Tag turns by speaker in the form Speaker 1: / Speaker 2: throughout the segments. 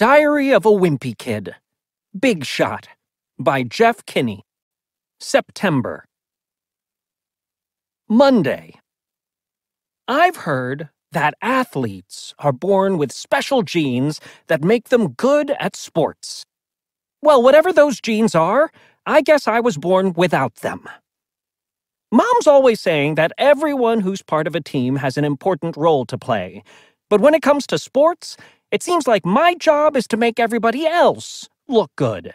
Speaker 1: Diary of a Wimpy Kid. Big Shot by Jeff Kinney. September. Monday. I've heard that athletes are born with special genes that make them good at sports. Well, whatever those genes are, I guess I was born without them. Mom's always saying that everyone who's part of a team has an important role to play. But when it comes to sports, it seems like my job is to make everybody else look good.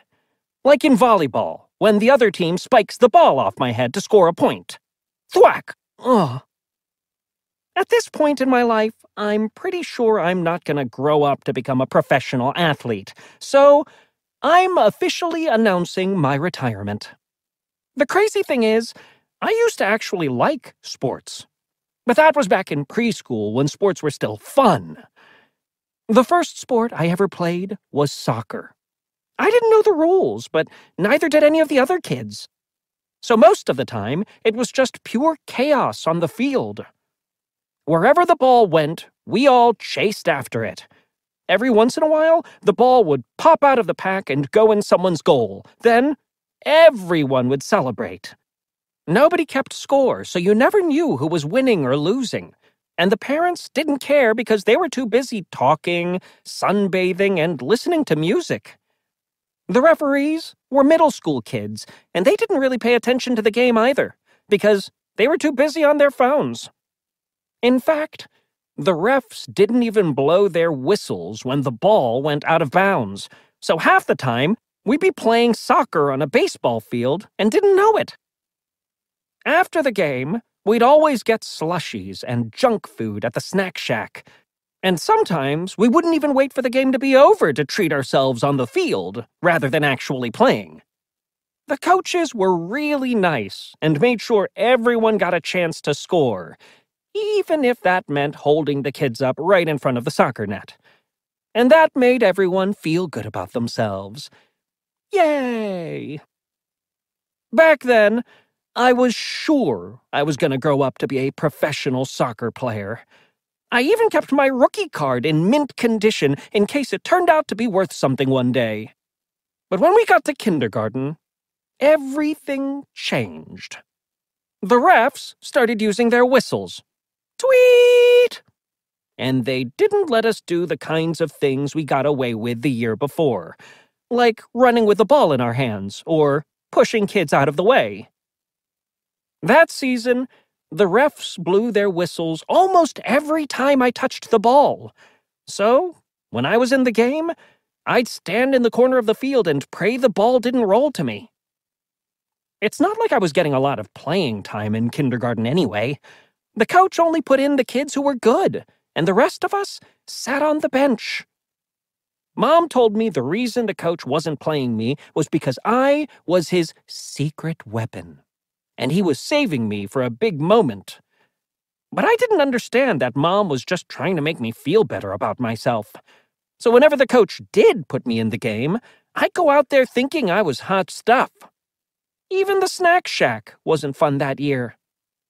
Speaker 1: Like in volleyball, when the other team spikes the ball off my head to score a point. Thwack! Ugh. At this point in my life, I'm pretty sure I'm not going to grow up to become a professional athlete. So, I'm officially announcing my retirement. The crazy thing is, I used to actually like sports. But that was back in preschool when sports were still fun. The first sport I ever played was soccer. I didn't know the rules, but neither did any of the other kids. So most of the time, it was just pure chaos on the field. Wherever the ball went, we all chased after it. Every once in a while, the ball would pop out of the pack and go in someone's goal. Then, everyone would celebrate. Nobody kept score, so you never knew who was winning or losing and the parents didn't care because they were too busy talking, sunbathing, and listening to music. The referees were middle school kids, and they didn't really pay attention to the game either, because they were too busy on their phones. In fact, the refs didn't even blow their whistles when the ball went out of bounds, so half the time we'd be playing soccer on a baseball field and didn't know it. After the game, We'd always get slushies and junk food at the snack shack. And sometimes we wouldn't even wait for the game to be over to treat ourselves on the field, rather than actually playing. The coaches were really nice and made sure everyone got a chance to score, even if that meant holding the kids up right in front of the soccer net. And that made everyone feel good about themselves. Yay! Back then, I was sure I was going to grow up to be a professional soccer player. I even kept my rookie card in mint condition in case it turned out to be worth something one day. But when we got to kindergarten, everything changed. The refs started using their whistles. Tweet! And they didn't let us do the kinds of things we got away with the year before, like running with the ball in our hands or pushing kids out of the way. That season, the refs blew their whistles almost every time I touched the ball. So, when I was in the game, I'd stand in the corner of the field and pray the ball didn't roll to me. It's not like I was getting a lot of playing time in kindergarten anyway. The coach only put in the kids who were good, and the rest of us sat on the bench. Mom told me the reason the coach wasn't playing me was because I was his secret weapon and he was saving me for a big moment. But I didn't understand that Mom was just trying to make me feel better about myself. So whenever the coach did put me in the game, I'd go out there thinking I was hot stuff. Even the snack shack wasn't fun that year.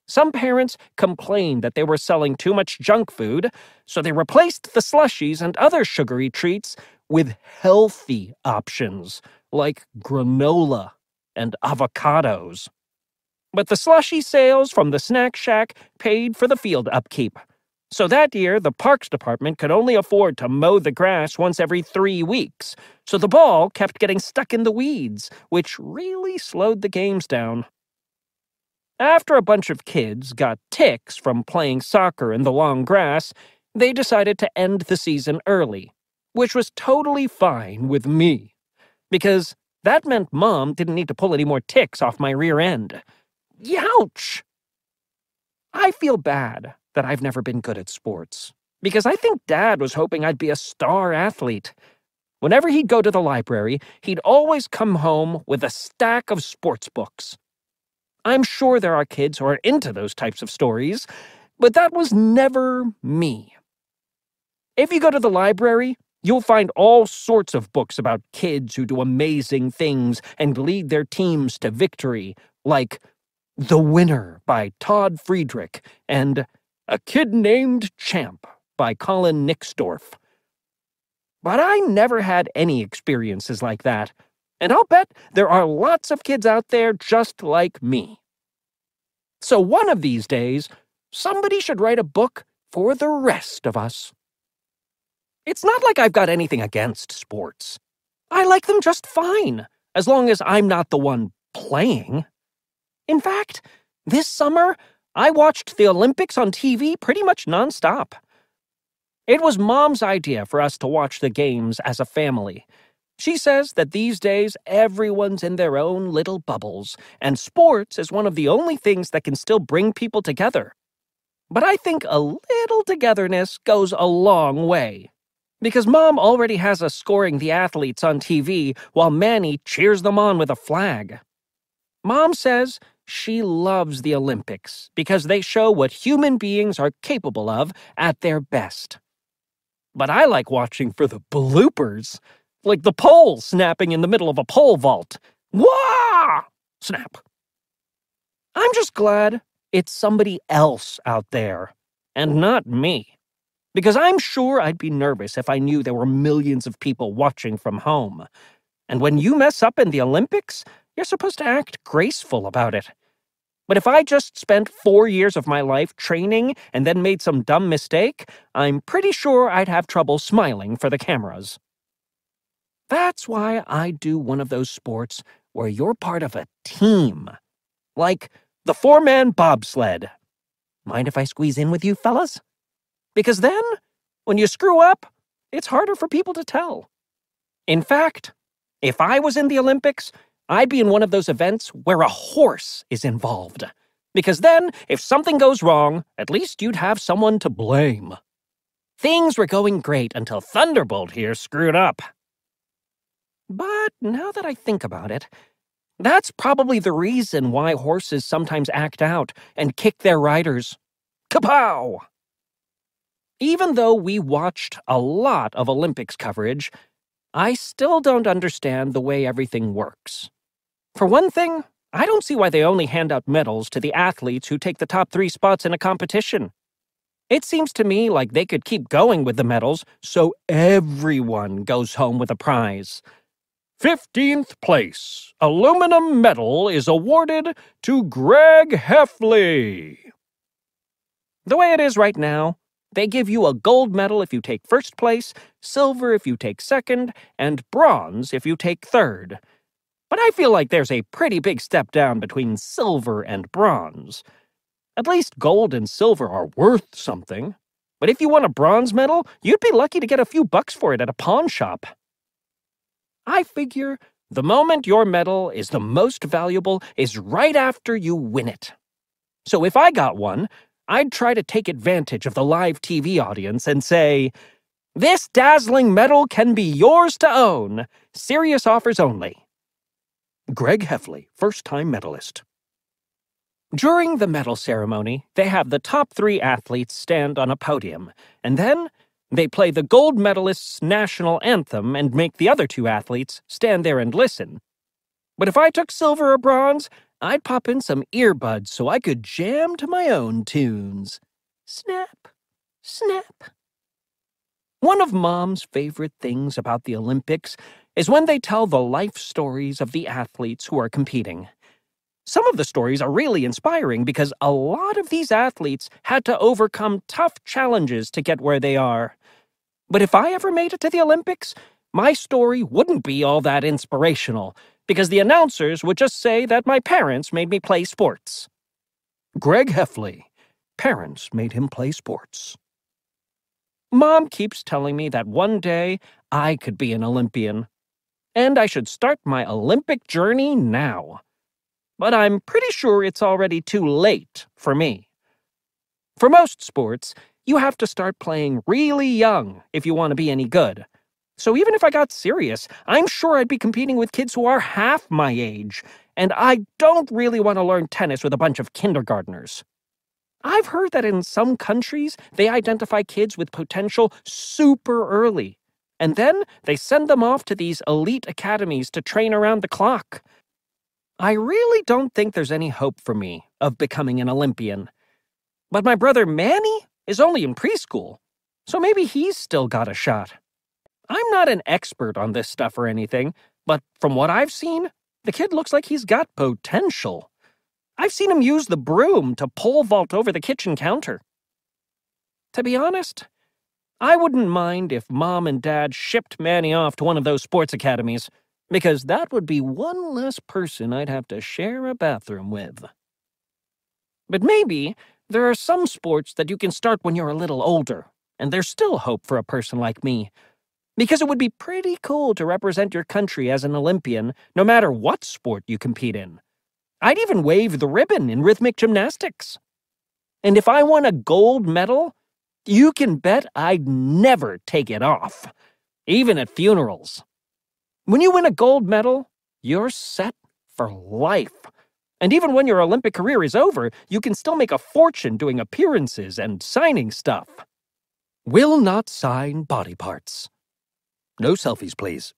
Speaker 1: Some parents complained that they were selling too much junk food, so they replaced the slushies and other sugary treats with healthy options like granola and avocados. But the slushy sales from the snack shack paid for the field upkeep. So that year, the parks department could only afford to mow the grass once every three weeks, so the ball kept getting stuck in the weeds, which really slowed the games down. After a bunch of kids got ticks from playing soccer in the long grass, they decided to end the season early, which was totally fine with me, because that meant Mom didn't need to pull any more ticks off my rear end. Youch! I feel bad that I've never been good at sports, because I think Dad was hoping I'd be a star athlete. Whenever he'd go to the library, he'd always come home with a stack of sports books. I'm sure there are kids who are into those types of stories, but that was never me. If you go to the library, you'll find all sorts of books about kids who do amazing things and lead their teams to victory, like the Winner by Todd Friedrich, and A Kid Named Champ by Colin Nixdorf. But I never had any experiences like that. And I'll bet there are lots of kids out there just like me. So one of these days, somebody should write a book for the rest of us. It's not like I've got anything against sports. I like them just fine, as long as I'm not the one playing. In fact, this summer, I watched the Olympics on TV pretty much nonstop. It was Mom's idea for us to watch the games as a family. She says that these days everyone's in their own little bubbles, and sports is one of the only things that can still bring people together. But I think a little togetherness goes a long way. Because Mom already has us scoring the athletes on TV while Manny cheers them on with a flag. Mom says she loves the Olympics because they show what human beings are capable of at their best. But I like watching for the bloopers, like the pole snapping in the middle of a pole vault. Wah! Snap. I'm just glad it's somebody else out there, and not me. Because I'm sure I'd be nervous if I knew there were millions of people watching from home. And when you mess up in the Olympics, you're supposed to act graceful about it. But if I just spent four years of my life training and then made some dumb mistake, I'm pretty sure I'd have trouble smiling for the cameras. That's why I do one of those sports where you're part of a team. Like the four man bobsled. Mind if I squeeze in with you, fellas? Because then, when you screw up, it's harder for people to tell. In fact, if I was in the Olympics, I'd be in one of those events where a horse is involved. Because then, if something goes wrong, at least you'd have someone to blame. Things were going great until Thunderbolt here screwed up. But now that I think about it, that's probably the reason why horses sometimes act out and kick their riders. Kapow! Even though we watched a lot of Olympics coverage, I still don't understand the way everything works. For one thing, I don't see why they only hand out medals to the athletes who take the top three spots in a competition. It seems to me like they could keep going with the medals so everyone goes home with a prize. 15th place, aluminum medal is awarded to Greg Heffley. The way it is right now, they give you a gold medal if you take first place, silver if you take second, and bronze if you take third. But I feel like there's a pretty big step down between silver and bronze. At least gold and silver are worth something. But if you won a bronze medal, you'd be lucky to get a few bucks for it at a pawn shop. I figure the moment your medal is the most valuable is right after you win it. So if I got one, I'd try to take advantage of the live TV audience and say, This dazzling medal can be yours to own. Serious offers only. Greg Heffley, first time medalist. During the medal ceremony, they have the top three athletes stand on a podium, and then they play the gold medalist's national anthem and make the other two athletes stand there and listen. But if I took silver or bronze, I'd pop in some earbuds so I could jam to my own tunes. Snap, snap. One of Mom's favorite things about the Olympics is when they tell the life stories of the athletes who are competing. Some of the stories are really inspiring because a lot of these athletes had to overcome tough challenges to get where they are. But if I ever made it to the Olympics, my story wouldn't be all that inspirational because the announcers would just say that my parents made me play sports. Greg Heffley. Parents made him play sports. Mom keeps telling me that one day I could be an Olympian and I should start my Olympic journey now. But I'm pretty sure it's already too late for me. For most sports, you have to start playing really young if you want to be any good. So even if I got serious, I'm sure I'd be competing with kids who are half my age, and I don't really want to learn tennis with a bunch of kindergartners. I've heard that in some countries, they identify kids with potential super early. And then they send them off to these elite academies to train around the clock. I really don't think there's any hope for me of becoming an Olympian. But my brother Manny is only in preschool, so maybe he's still got a shot. I'm not an expert on this stuff or anything, but from what I've seen, the kid looks like he's got potential. I've seen him use the broom to pole vault over the kitchen counter. To be honest, I wouldn't mind if mom and dad shipped Manny off to one of those sports academies, because that would be one less person I'd have to share a bathroom with. But maybe there are some sports that you can start when you're a little older, and there's still hope for a person like me. Because it would be pretty cool to represent your country as an Olympian, no matter what sport you compete in. I'd even wave the ribbon in rhythmic gymnastics. And if I won a gold medal, you can bet I'd never take it off, even at funerals. When you win a gold medal, you're set for life. And even when your Olympic career is over, you can still make a fortune doing appearances and signing stuff. Will not sign body parts. No selfies, please.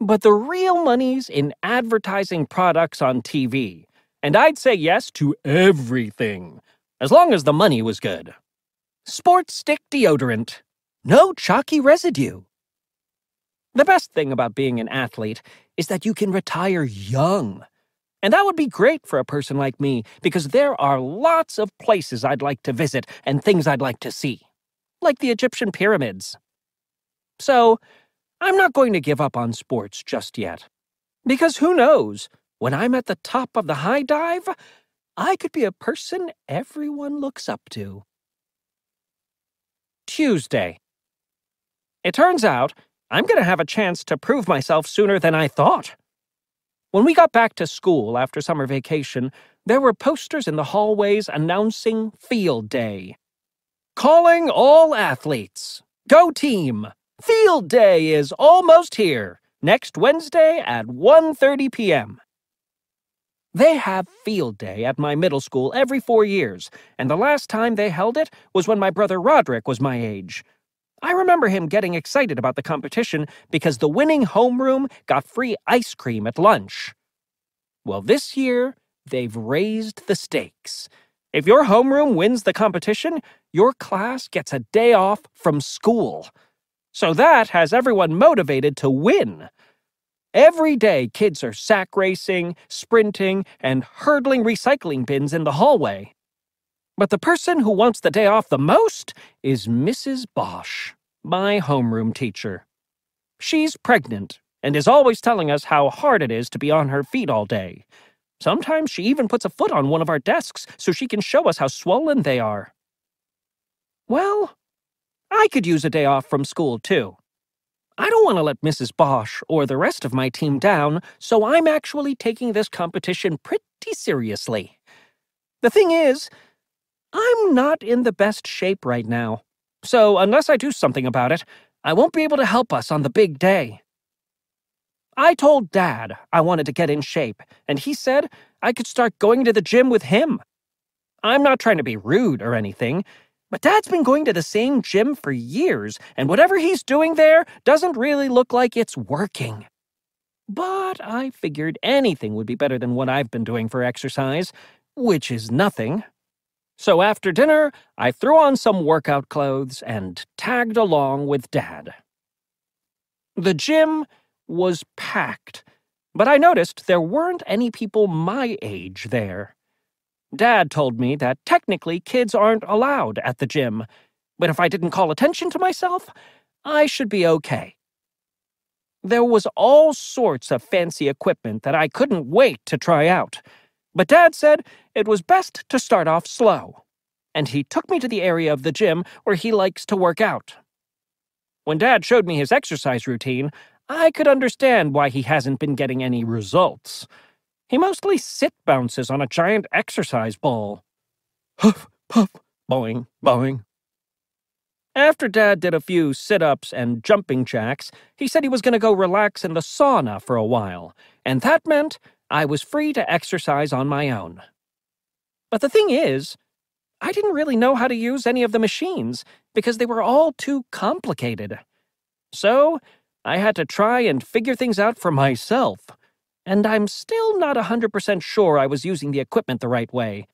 Speaker 1: But the real money's in advertising products on TV. And I'd say yes to everything, as long as the money was good. Sports stick deodorant. No chalky residue. The best thing about being an athlete is that you can retire young. And that would be great for a person like me because there are lots of places I'd like to visit and things I'd like to see, like the Egyptian pyramids. So, I'm not going to give up on sports just yet. Because who knows, when I'm at the top of the high dive, I could be a person everyone looks up to. Tuesday. It turns out I'm going to have a chance to prove myself sooner than I thought. When we got back to school after summer vacation, there were posters in the hallways announcing Field Day. Calling all athletes. Go team! Field Day is almost here, next Wednesday at 1.30 p.m. They have Field Day at my middle school every four years, and the last time they held it was when my brother Roderick was my age. I remember him getting excited about the competition because the winning homeroom got free ice cream at lunch. Well, this year, they've raised the stakes. If your homeroom wins the competition, your class gets a day off from school. So that has everyone motivated to win. Every day, kids are sack racing, sprinting, and hurdling recycling bins in the hallway. But the person who wants the day off the most is Mrs. Bosch, my homeroom teacher. She's pregnant and is always telling us how hard it is to be on her feet all day. Sometimes she even puts a foot on one of our desks so she can show us how swollen they are. Well, I could use a day off from school, too. I don't want to let Mrs. Bosch or the rest of my team down, so I'm actually taking this competition pretty seriously. The thing is, I'm not in the best shape right now, so unless I do something about it, I won't be able to help us on the big day. I told Dad I wanted to get in shape, and he said I could start going to the gym with him. I'm not trying to be rude or anything, but Dad's been going to the same gym for years, and whatever he's doing there doesn't really look like it's working. But I figured anything would be better than what I've been doing for exercise, which is nothing. So after dinner, I threw on some workout clothes and tagged along with Dad. The gym was packed, but I noticed there weren't any people my age there. Dad told me that technically kids aren't allowed at the gym, but if I didn't call attention to myself, I should be okay. There was all sorts of fancy equipment that I couldn't wait to try out, but Dad said it was best to start off slow, and he took me to the area of the gym where he likes to work out. When Dad showed me his exercise routine, I could understand why he hasn't been getting any results. He mostly sit bounces on a giant exercise ball. Huff, puff, boing, boing. After Dad did a few sit ups and jumping jacks, he said he was going to go relax in the sauna for a while, and that meant I was free to exercise on my own. But the thing is, I didn't really know how to use any of the machines because they were all too complicated. So, I had to try and figure things out for myself and I'm still not 100% sure I was using the equipment the right way,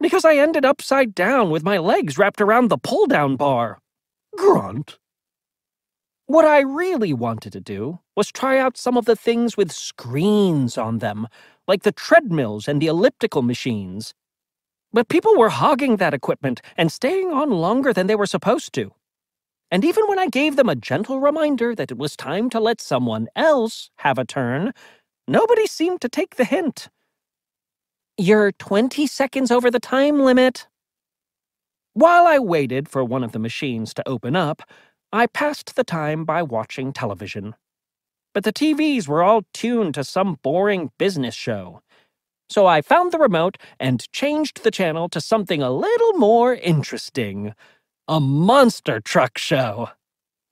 Speaker 1: because I ended upside down with my legs wrapped around the pull down bar. Grunt. What I really wanted to do was try out some of the things with screens on them, like the treadmills and the elliptical machines. But people were hogging that equipment and staying on longer than they were supposed to. And even when I gave them a gentle reminder that it was time to let someone else have a turn, nobody seemed to take the hint. You're 20 seconds over the time limit. While I waited for one of the machines to open up, I passed the time by watching television. But the TVs were all tuned to some boring business show. So I found the remote and changed the channel to something a little more interesting a monster truck show.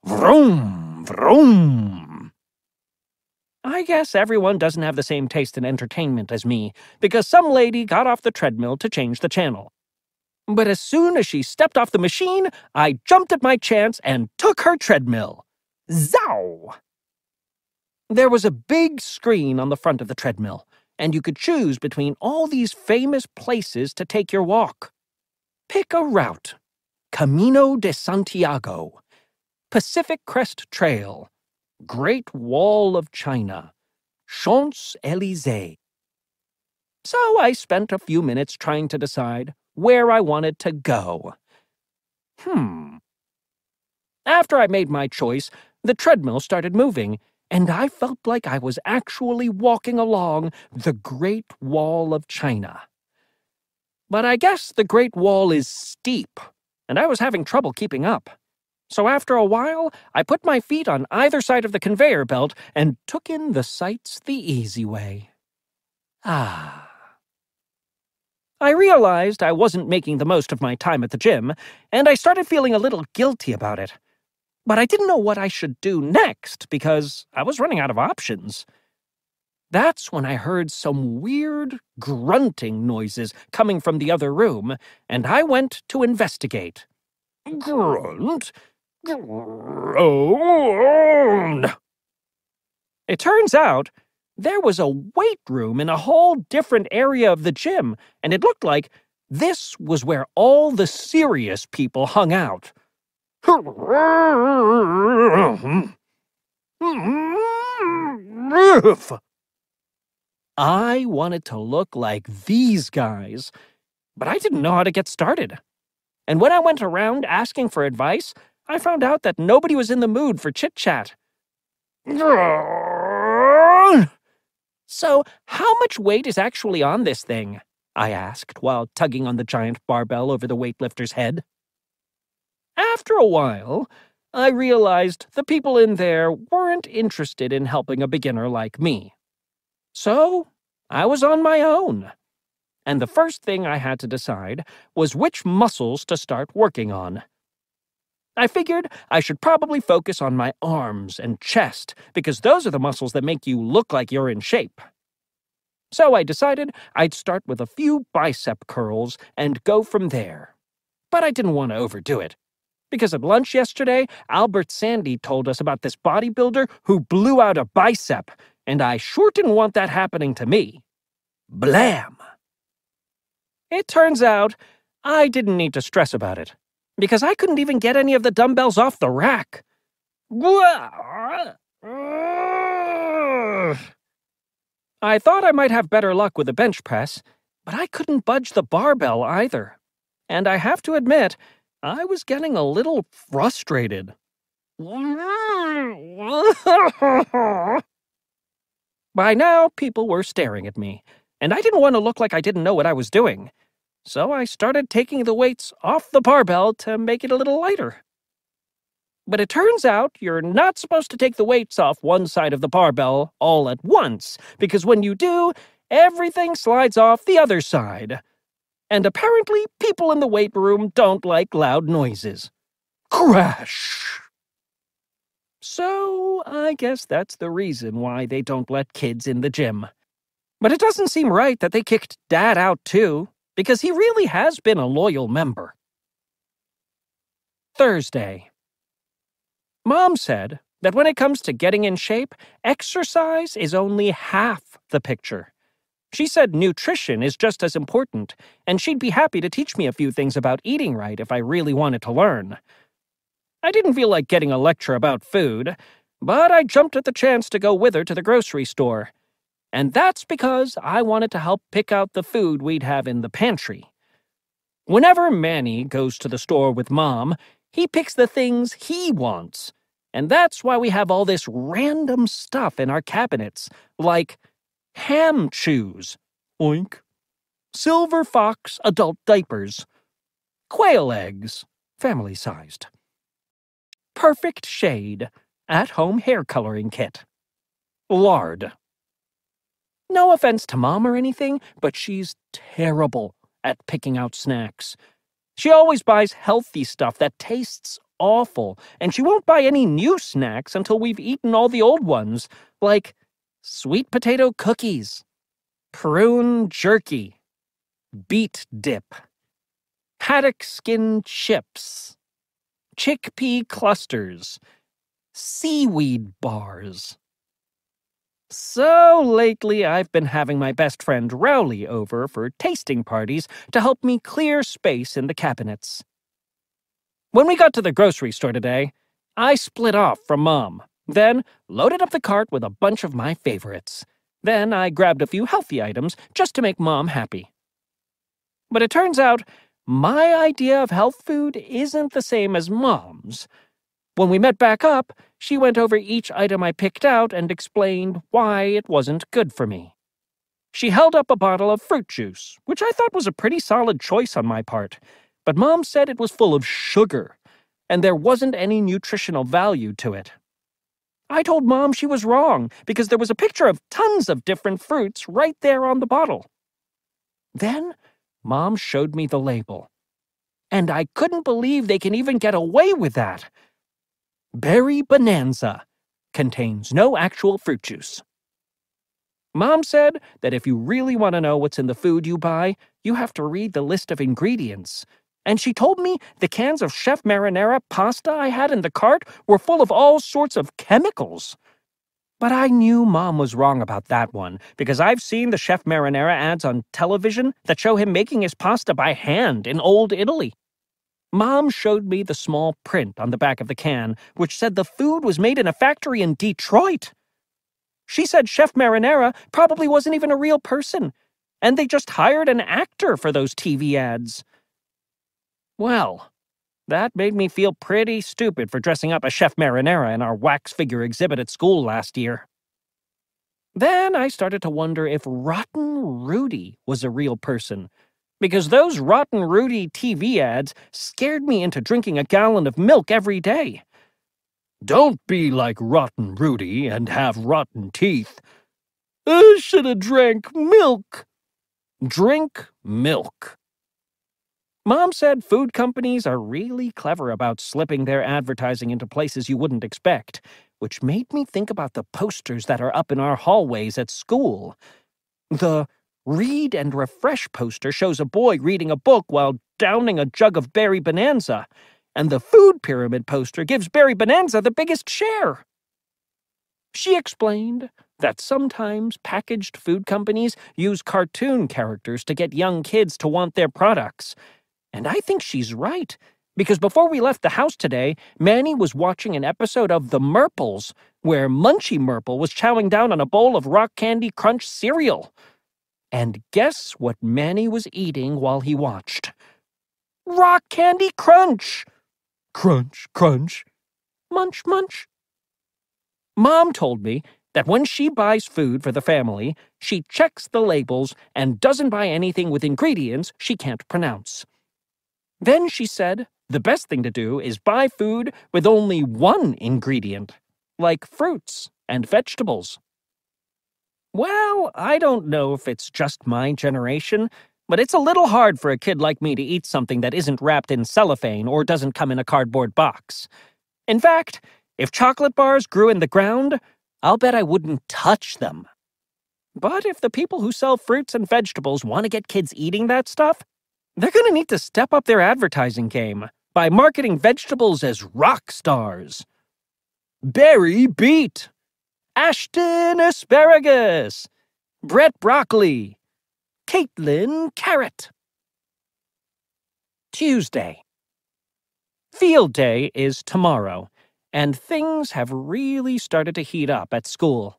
Speaker 1: Vroom, vroom. I guess everyone doesn't have the same taste in entertainment as me, because some lady got off the treadmill to change the channel. But as soon as she stepped off the machine, I jumped at my chance and took her treadmill. Zow! There was a big screen on the front of the treadmill, and you could choose between all these famous places to take your walk. Pick a route Camino de Santiago, Pacific Crest Trail, Great Wall of China, Champs Elysees. So I spent a few minutes trying to decide where I wanted to go. Hmm. After I made my choice, the treadmill started moving, and I felt like I was actually walking along the Great Wall of China. But I guess the Great Wall is steep, and I was having trouble keeping up. So after a while, I put my feet on either side of the conveyor belt and took in the sights the easy way. Ah. I realized I wasn't making the most of my time at the gym, and I started feeling a little guilty about it. But I didn't know what I should do next because I was running out of options. That's when I heard some weird grunting noises coming from the other room, and I went to investigate. Grunt? Groan! It turns out there was a weight room in a whole different area of the gym, and it looked like this was where all the serious people hung out. I wanted to look like these guys, but I didn't know how to get started. And when I went around asking for advice, I found out that nobody was in the mood for chit chat. So, how much weight is actually on this thing? I asked while tugging on the giant barbell over the weightlifter's head. After a while, I realized the people in there weren't interested in helping a beginner like me. So, I was on my own. And the first thing I had to decide was which muscles to start working on. I figured I should probably focus on my arms and chest, because those are the muscles that make you look like you're in shape. So I decided I'd start with a few bicep curls and go from there. But I didn't want to overdo it. Because at lunch yesterday, Albert Sandy told us about this bodybuilder who blew out a bicep, and I sure didn't want that happening to me. Blam! It turns out I didn't need to stress about it because I couldn't even get any of the dumbbells off the rack. I thought I might have better luck with the bench press, but I couldn't budge the barbell either. And I have to admit, I was getting a little frustrated. By now, people were staring at me, and I didn't want to look like I didn't know what I was doing so I started taking the weights off the barbell to make it a little lighter. But it turns out you're not supposed to take the weights off one side of the barbell all at once, because when you do, everything slides off the other side. And apparently, people in the weight room don't like loud noises. Crash! So, I guess that's the reason why they don't let kids in the gym. But it doesn't seem right that they kicked Dad out, too because he really has been a loyal member. Thursday. Mom said that when it comes to getting in shape, exercise is only half the picture. She said nutrition is just as important, and she'd be happy to teach me a few things about eating right if I really wanted to learn. I didn't feel like getting a lecture about food, but I jumped at the chance to go with her to the grocery store. And that's because I wanted to help pick out the food we'd have in the pantry. Whenever Manny goes to the store with Mom, he picks the things he wants. And that's why we have all this random stuff in our cabinets, like ham chews, oink, silver fox adult diapers, quail eggs, family sized, perfect shade, at home hair coloring kit, lard. No offense to mom or anything, but she's terrible at picking out snacks. She always buys healthy stuff that tastes awful, and she won't buy any new snacks until we've eaten all the old ones, like sweet potato cookies, prune jerky, beet dip, haddock skin chips, chickpea clusters, seaweed bars. So lately, I've been having my best friend Rowley over for tasting parties to help me clear space in the cabinets. When we got to the grocery store today, I split off from Mom, then loaded up the cart with a bunch of my favorites. Then I grabbed a few healthy items just to make Mom happy. But it turns out my idea of health food isn't the same as Mom's. When we met back up, she went over each item I picked out and explained why it wasn't good for me. She held up a bottle of fruit juice, which I thought was a pretty solid choice on my part, but Mom said it was full of sugar, and there wasn't any nutritional value to it. I told Mom she was wrong because there was a picture of tons of different fruits right there on the bottle. Then, Mom showed me the label. And I couldn't believe they can even get away with that. Berry Bonanza contains no actual fruit juice. Mom said that if you really want to know what's in the food you buy, you have to read the list of ingredients. And she told me the cans of Chef Marinara pasta I had in the cart were full of all sorts of chemicals. But I knew Mom was wrong about that one, because I've seen the Chef Marinara ads on television that show him making his pasta by hand in Old Italy. Mom showed me the small print on the back of the can, which said the food was made in a factory in Detroit. She said Chef Marinara probably wasn't even a real person, and they just hired an actor for those TV ads. Well, that made me feel pretty stupid for dressing up as Chef Marinara in our wax figure exhibit at school last year. Then I started to wonder if Rotten Rudy was a real person because those Rotten Rudy TV ads scared me into drinking a gallon of milk every day. Don't be like Rotten Rudy and have rotten teeth. I should have drank milk. Drink milk. Mom said food companies are really clever about slipping their advertising into places you wouldn't expect, which made me think about the posters that are up in our hallways at school. The Read and Refresh poster shows a boy reading a book while downing a jug of Berry Bonanza, and the Food Pyramid poster gives Berry Bonanza the biggest share. She explained that sometimes packaged food companies use cartoon characters to get young kids to want their products. And I think she's right, because before we left the house today, Manny was watching an episode of The Murples, where Munchie Murple was chowing down on a bowl of Rock Candy Crunch cereal. And guess what Manny was eating while he watched? Rock Candy Crunch! Crunch, crunch. Munch, munch. Mom told me that when she buys food for the family, she checks the labels and doesn't buy anything with ingredients she can't pronounce. Then she said the best thing to do is buy food with only one ingredient, like fruits and vegetables. Well, I don't know if it's just my generation, but it's a little hard for a kid like me to eat something that isn't wrapped in cellophane or doesn't come in a cardboard box. In fact, if chocolate bars grew in the ground, I'll bet I wouldn't touch them. But if the people who sell fruits and vegetables want to get kids eating that stuff, they're going to need to step up their advertising game by marketing vegetables as rock stars. Berry beet Ashton Asparagus, Brett Broccoli, Caitlin Carrot. Tuesday. Field day is tomorrow, and things have really started to heat up at school.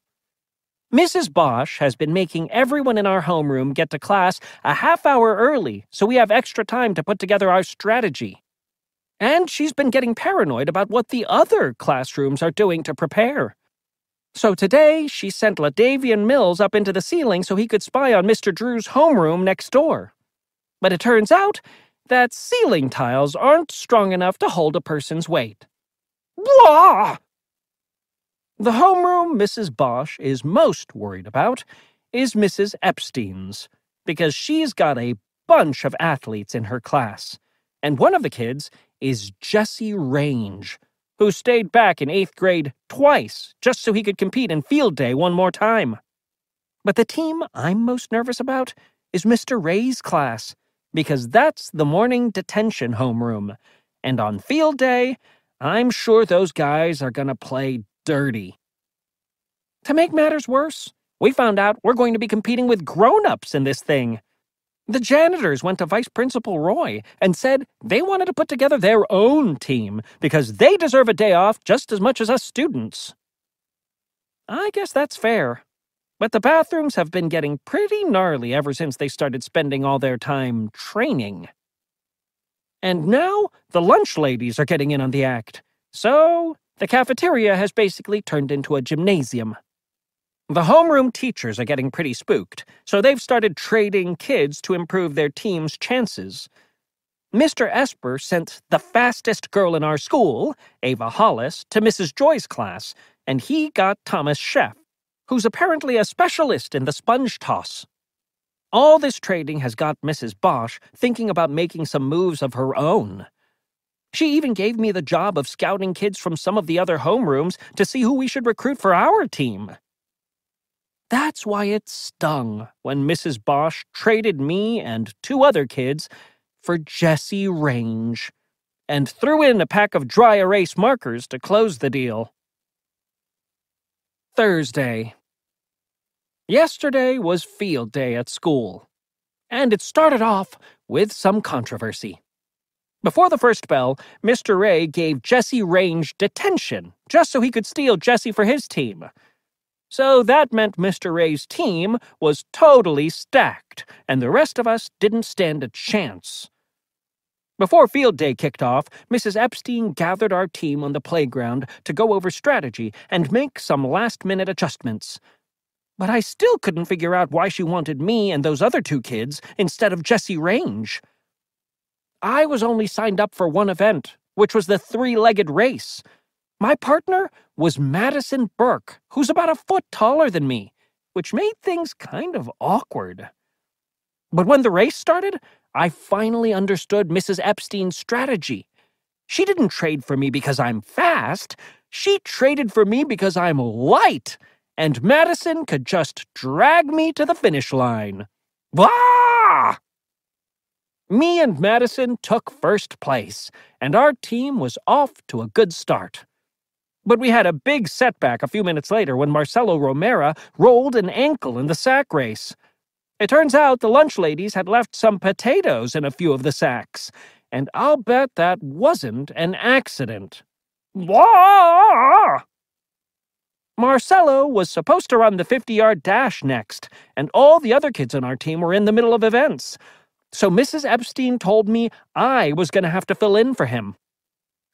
Speaker 1: Mrs. Bosch has been making everyone in our homeroom get to class a half hour early so we have extra time to put together our strategy. And she's been getting paranoid about what the other classrooms are doing to prepare. So today, she sent Ladavian Mills up into the ceiling so he could spy on Mr. Drew's homeroom next door. But it turns out that ceiling tiles aren't strong enough to hold a person's weight. Blah! The homeroom Mrs. Bosch is most worried about is Mrs. Epstein's, because she's got a bunch of athletes in her class, and one of the kids is Jesse Range, who stayed back in eighth grade twice just so he could compete in field day one more time. But the team I'm most nervous about is Mr. Ray's class, because that's the morning detention homeroom. And on field day, I'm sure those guys are going to play dirty. To make matters worse, we found out we're going to be competing with grown ups in this thing. The janitors went to Vice Principal Roy and said they wanted to put together their own team because they deserve a day off just as much as us students. I guess that's fair. But the bathrooms have been getting pretty gnarly ever since they started spending all their time training. And now the lunch ladies are getting in on the act. So the cafeteria has basically turned into a gymnasium. The homeroom teachers are getting pretty spooked, so they've started trading kids to improve their team's chances. Mr. Esper sent the fastest girl in our school, Ava Hollis, to Mrs. Joy's class, and he got Thomas Sheff, who's apparently a specialist in the sponge toss. All this trading has got Mrs. Bosch thinking about making some moves of her own. She even gave me the job of scouting kids from some of the other homerooms to see who we should recruit for our team. That's why it stung when Mrs. Bosch traded me and two other kids for Jesse Range and threw in a pack of dry erase markers to close the deal. Thursday. Yesterday was field day at school, and it started off with some controversy. Before the first bell, Mr. Ray gave Jesse Range detention just so he could steal Jesse for his team. So that meant Mr. Ray's team was totally stacked, and the rest of us didn't stand a chance. Before field day kicked off, Mrs. Epstein gathered our team on the playground to go over strategy and make some last minute adjustments. But I still couldn't figure out why she wanted me and those other two kids instead of Jesse Range. I was only signed up for one event, which was the three legged race, my partner was Madison Burke, who's about a foot taller than me, which made things kind of awkward. But when the race started, I finally understood Mrs. Epstein's strategy. She didn't trade for me because I'm fast, she traded for me because I'm light, and Madison could just drag me to the finish line. Wah! Me and Madison took first place, and our team was off to a good start. But we had a big setback a few minutes later when Marcelo Romera rolled an ankle in the sack race. It turns out the lunch ladies had left some potatoes in a few of the sacks, and I'll bet that wasn't an accident. Wah! Marcelo was supposed to run the 50 yard dash next, and all the other kids on our team were in the middle of events. So Mrs. Epstein told me I was going to have to fill in for him.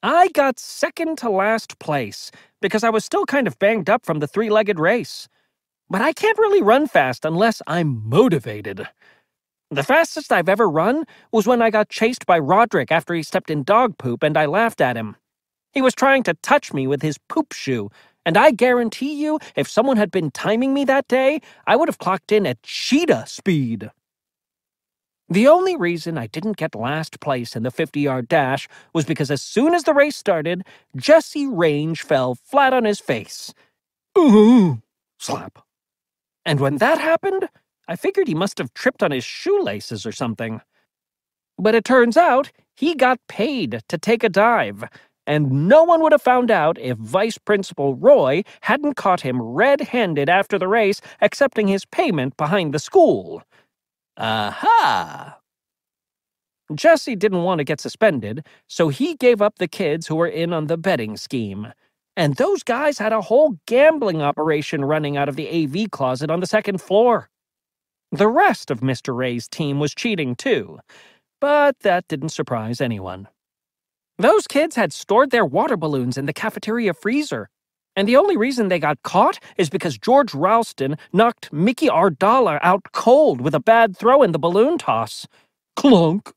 Speaker 1: I got second to last place because I was still kind of banged up from the three legged race. But I can't really run fast unless I'm motivated. The fastest I've ever run was when I got chased by Roderick after he stepped in dog poop and I laughed at him. He was trying to touch me with his poop shoe, and I guarantee you, if someone had been timing me that day, I would have clocked in at cheetah speed. The only reason I didn't get last place in the 50 yard dash was because as soon as the race started, Jesse Range fell flat on his face. Ooh! Slap. And when that happened, I figured he must have tripped on his shoelaces or something. But it turns out he got paid to take a dive, and no one would have found out if Vice Principal Roy hadn't caught him red handed after the race accepting his payment behind the school. Aha! Jesse didn't want to get suspended, so he gave up the kids who were in on the betting scheme. And those guys had a whole gambling operation running out of the AV closet on the second floor. The rest of Mr. Ray's team was cheating too, but that didn't surprise anyone. Those kids had stored their water balloons in the cafeteria freezer, and the only reason they got caught is because George Ralston knocked Mickey Ardala out cold with a bad throw in the balloon toss. Clunk!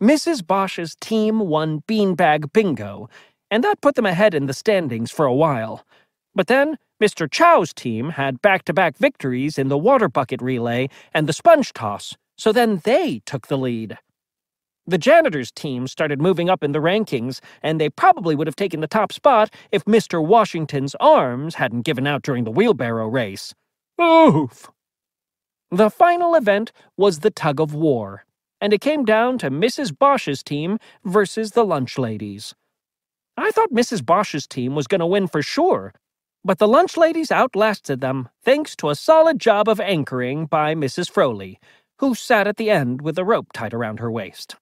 Speaker 1: Mrs. Bosch's team won beanbag bingo, and that put them ahead in the standings for a while. But then Mr. Chow's team had back to back victories in the water bucket relay and the sponge toss, so then they took the lead. The janitor's team started moving up in the rankings, and they probably would have taken the top spot if Mr. Washington's arms hadn't given out during the wheelbarrow race. Oof! The final event was the tug of war, and it came down to Mrs. Bosch's team versus the lunch ladies. I thought Mrs. Bosch's team was going to win for sure, but the lunch ladies outlasted them thanks to a solid job of anchoring by Mrs. Froley, who sat at the end with a rope tied around her waist.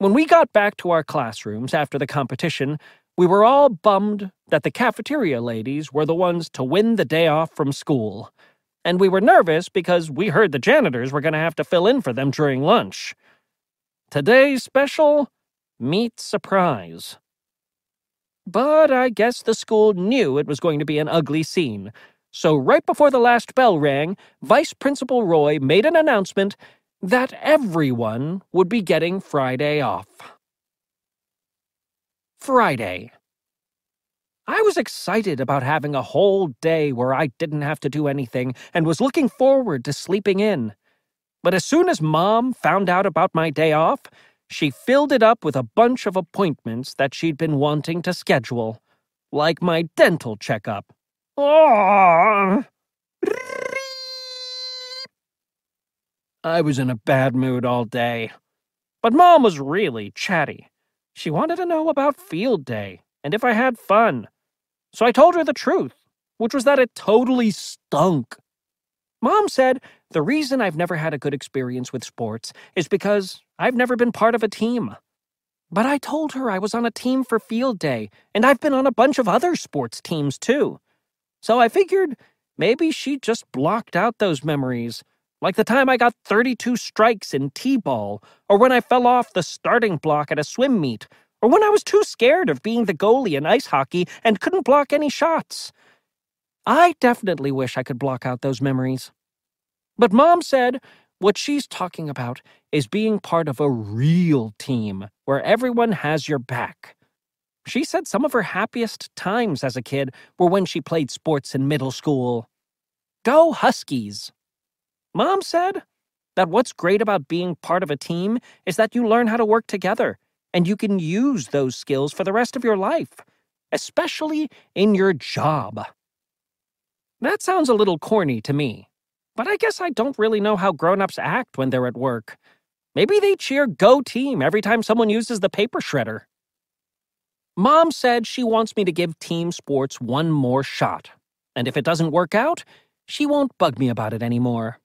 Speaker 1: When we got back to our classrooms after the competition, we were all bummed that the cafeteria ladies were the ones to win the day off from school. And we were nervous because we heard the janitors were going to have to fill in for them during lunch. Today's special meat surprise. But I guess the school knew it was going to be an ugly scene. So, right before the last bell rang, Vice Principal Roy made an announcement that everyone would be getting Friday off. Friday. I was excited about having a whole day where I didn't have to do anything and was looking forward to sleeping in. But as soon as Mom found out about my day off, she filled it up with a bunch of appointments that she'd been wanting to schedule, like my dental checkup. I was in a bad mood all day. But Mom was really chatty. She wanted to know about field day and if I had fun. So I told her the truth, which was that it totally stunk. Mom said the reason I've never had a good experience with sports is because I've never been part of a team. But I told her I was on a team for field day, and I've been on a bunch of other sports teams too. So I figured maybe she just blocked out those memories, like the time I got 32 strikes in T ball, or when I fell off the starting block at a swim meet, or when I was too scared of being the goalie in ice hockey and couldn't block any shots. I definitely wish I could block out those memories. But Mom said what she's talking about is being part of a real team where everyone has your back. She said some of her happiest times as a kid were when she played sports in middle school. Go Huskies! Mom said that what's great about being part of a team is that you learn how to work together and you can use those skills for the rest of your life, especially in your job. That sounds a little corny to me. But I guess I don't really know how grown-ups act when they're at work. Maybe they cheer Go Team every time someone uses the paper shredder. Mom said she wants me to give team sports one more shot, and if it doesn't work out, she won't bug me about it anymore.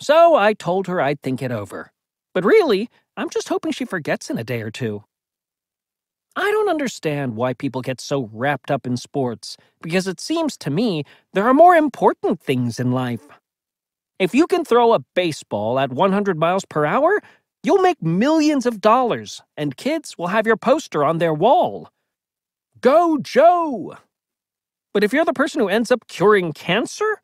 Speaker 1: So I told her I'd think it over. But really, I'm just hoping she forgets in a day or two. I don't understand why people get so wrapped up in sports, because it seems to me there are more important things in life. If you can throw a baseball at 100 miles per hour, you'll make millions of dollars, and kids will have your poster on their wall. Go, Joe! But if you're the person who ends up curing cancer,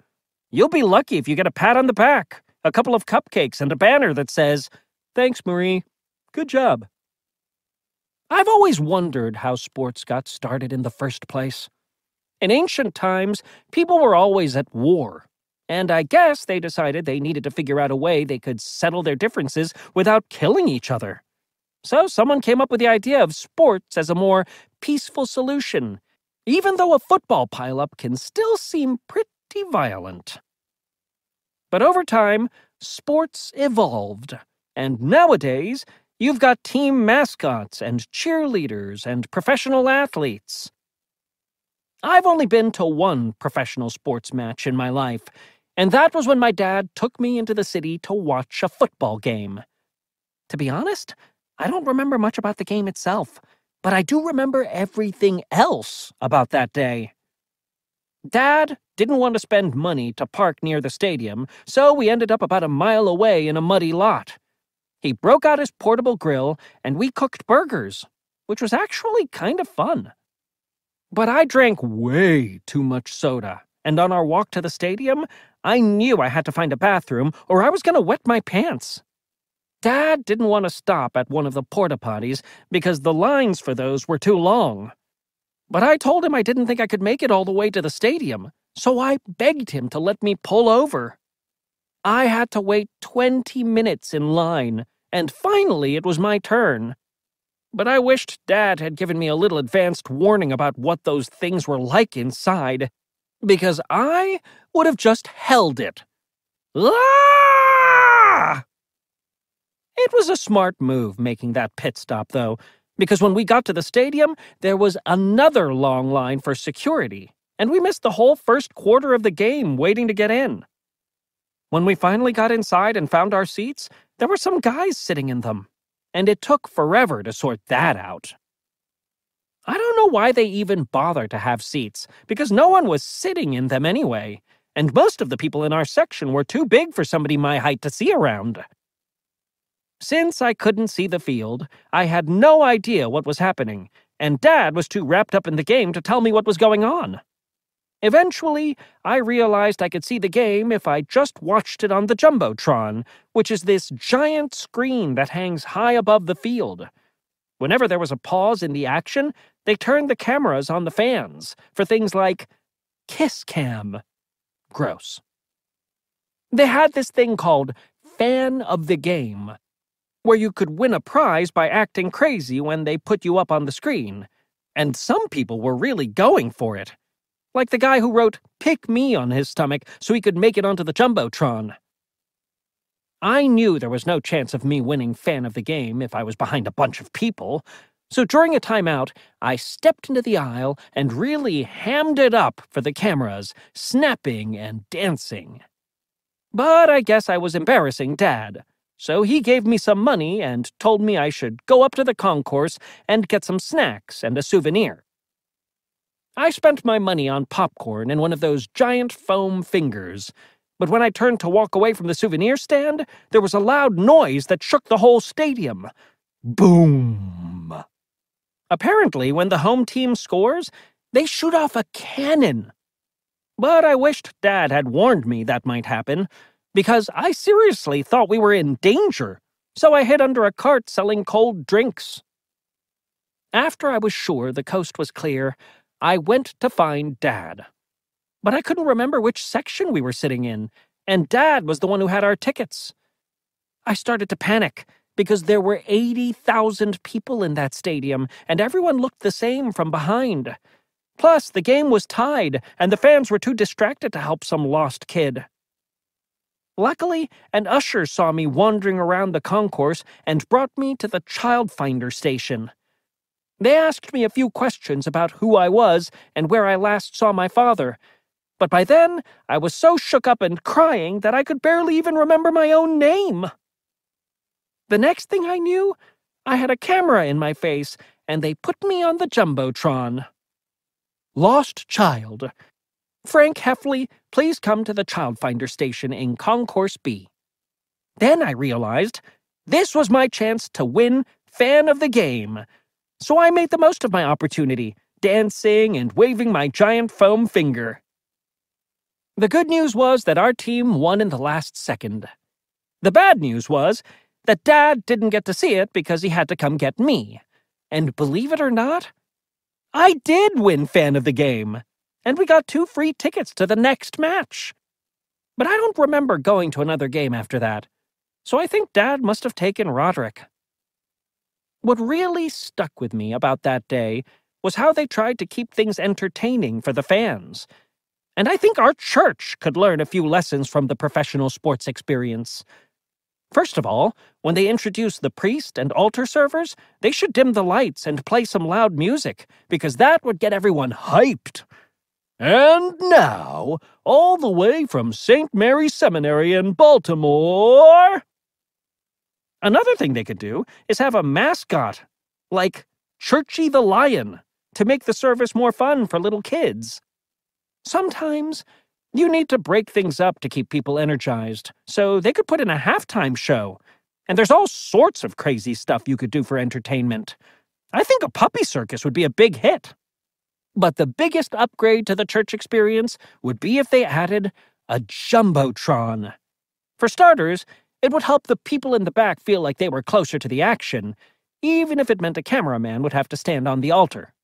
Speaker 1: you'll be lucky if you get a pat on the back, a couple of cupcakes, and a banner that says, Thanks, Marie. Good job. I've always wondered how sports got started in the first place. In ancient times, people were always at war, and I guess they decided they needed to figure out a way they could settle their differences without killing each other. So someone came up with the idea of sports as a more peaceful solution, even though a football pileup can still seem pretty violent. But over time, sports evolved, and nowadays, you've got team mascots and cheerleaders and professional athletes. I've only been to one professional sports match in my life, and that was when my dad took me into the city to watch a football game. To be honest, I don't remember much about the game itself, but I do remember everything else about that day. Dad didn't want to spend money to park near the stadium, so we ended up about a mile away in a muddy lot. He broke out his portable grill, and we cooked burgers, which was actually kind of fun. But I drank way too much soda, and on our walk to the stadium, I knew I had to find a bathroom or I was going to wet my pants. Dad didn't want to stop at one of the porta potties because the lines for those were too long. But I told him I didn't think I could make it all the way to the stadium, so I begged him to let me pull over. I had to wait 20 minutes in line, and finally it was my turn. But I wished Dad had given me a little advanced warning about what those things were like inside, because I would have just held it. Ah! It was a smart move making that pit stop, though, because when we got to the stadium, there was another long line for security, and we missed the whole first quarter of the game waiting to get in. When we finally got inside and found our seats, there were some guys sitting in them, and it took forever to sort that out. I don't know why they even bother to have seats, because no one was sitting in them anyway, and most of the people in our section were too big for somebody my height to see around. Since I couldn't see the field, I had no idea what was happening, and Dad was too wrapped up in the game to tell me what was going on. Eventually, I realized I could see the game if I just watched it on the Jumbotron, which is this giant screen that hangs high above the field. Whenever there was a pause in the action, they turned the cameras on the fans for things like Kiss Cam. Gross. They had this thing called Fan of the Game, where you could win a prize by acting crazy when they put you up on the screen. And some people were really going for it. Like the guy who wrote Pick Me on his stomach so he could make it onto the Jumbotron. I knew there was no chance of me winning fan of the game if I was behind a bunch of people, so during a timeout, I stepped into the aisle and really hammed it up for the cameras, snapping and dancing. But I guess I was embarrassing Dad. So he gave me some money and told me I should go up to the concourse and get some snacks and a souvenir. I spent my money on popcorn and one of those giant foam fingers, but when I turned to walk away from the souvenir stand, there was a loud noise that shook the whole stadium. Boom! Apparently, when the home team scores, they shoot off a cannon. But I wished Dad had warned me that might happen because I seriously thought we were in danger, so I hid under a cart selling cold drinks. After I was sure the coast was clear, I went to find Dad. But I couldn't remember which section we were sitting in, and Dad was the one who had our tickets. I started to panic because there were 80,000 people in that stadium, and everyone looked the same from behind. Plus, the game was tied, and the fans were too distracted to help some lost kid. Luckily, an usher saw me wandering around the concourse and brought me to the child finder station. They asked me a few questions about who I was and where I last saw my father, but by then I was so shook up and crying that I could barely even remember my own name. The next thing I knew, I had a camera in my face, and they put me on the Jumbotron. Lost Child, Frank Heffley, please come to the Child Finder station in Concourse B. Then I realized this was my chance to win Fan of the Game. So I made the most of my opportunity, dancing and waving my giant foam finger. The good news was that our team won in the last second. The bad news was that Dad didn't get to see it because he had to come get me. And believe it or not, I did win Fan of the Game and we got two free tickets to the next match. But I don't remember going to another game after that, so I think Dad must have taken Roderick. What really stuck with me about that day was how they tried to keep things entertaining for the fans. And I think our church could learn a few lessons from the professional sports experience. First of all, when they introduce the priest and altar servers, they should dim the lights and play some loud music, because that would get everyone hyped. And now, all the way from St. Mary's Seminary in Baltimore. Another thing they could do is have a mascot, like Churchy the Lion, to make the service more fun for little kids. Sometimes you need to break things up to keep people energized, so they could put in a halftime show. And there's all sorts of crazy stuff you could do for entertainment. I think a puppy circus would be a big hit. But the biggest upgrade to the church experience would be if they added a Jumbotron. For starters, it would help the people in the back feel like they were closer to the action, even if it meant a cameraman would have to stand on the altar.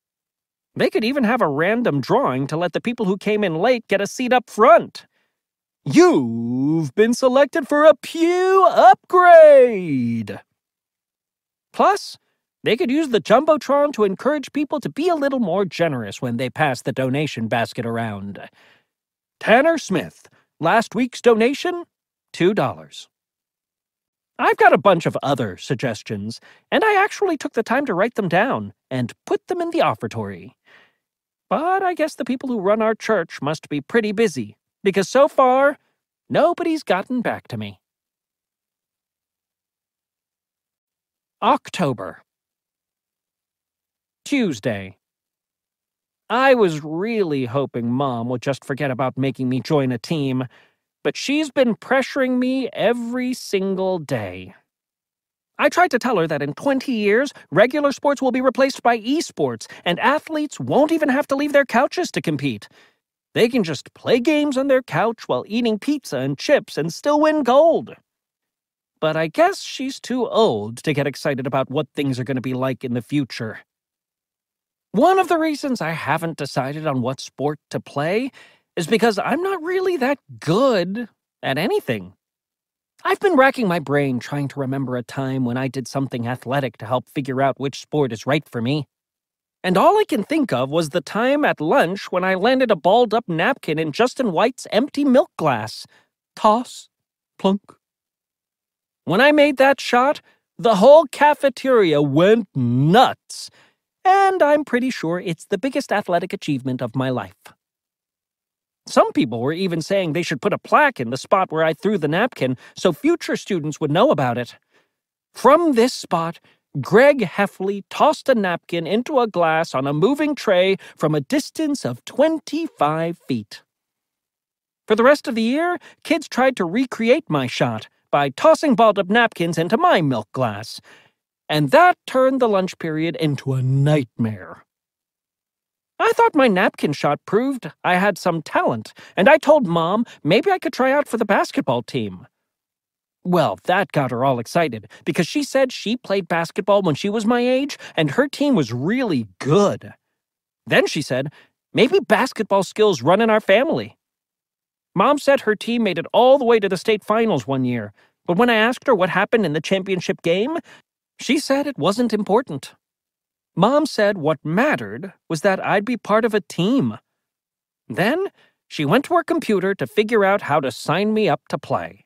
Speaker 1: They could even have a random drawing to let the people who came in late get a seat up front. You've been selected for a pew upgrade! Plus, they could use the Jumbotron to encourage people to be a little more generous when they pass the donation basket around. Tanner Smith, last week's donation, $2. I've got a bunch of other suggestions, and I actually took the time to write them down and put them in the offertory. But I guess the people who run our church must be pretty busy, because so far, nobody's gotten back to me. October. Tuesday. I was really hoping Mom would just forget about making me join a team, but she's been pressuring me every single day. I tried to tell her that in 20 years, regular sports will be replaced by esports, and athletes won't even have to leave their couches to compete. They can just play games on their couch while eating pizza and chips and still win gold. But I guess she's too old to get excited about what things are going to be like in the future. One of the reasons I haven't decided on what sport to play is because I'm not really that good at anything. I've been racking my brain trying to remember a time when I did something athletic to help figure out which sport is right for me. And all I can think of was the time at lunch when I landed a balled up napkin in Justin White's empty milk glass. Toss, plunk. When I made that shot, the whole cafeteria went nuts. And I'm pretty sure it's the biggest athletic achievement of my life. Some people were even saying they should put a plaque in the spot where I threw the napkin so future students would know about it. From this spot, Greg Heffley tossed a napkin into a glass on a moving tray from a distance of 25 feet. For the rest of the year, kids tried to recreate my shot by tossing balled up napkins into my milk glass, and that turned the lunch period into a nightmare. I thought my napkin shot proved I had some talent, and I told Mom maybe I could try out for the basketball team. Well, that got her all excited because she said she played basketball when she was my age and her team was really good. Then she said, maybe basketball skills run in our family. Mom said her team made it all the way to the state finals one year, but when I asked her what happened in the championship game, she said it wasn't important. Mom said what mattered was that I'd be part of a team. Then she went to her computer to figure out how to sign me up to play.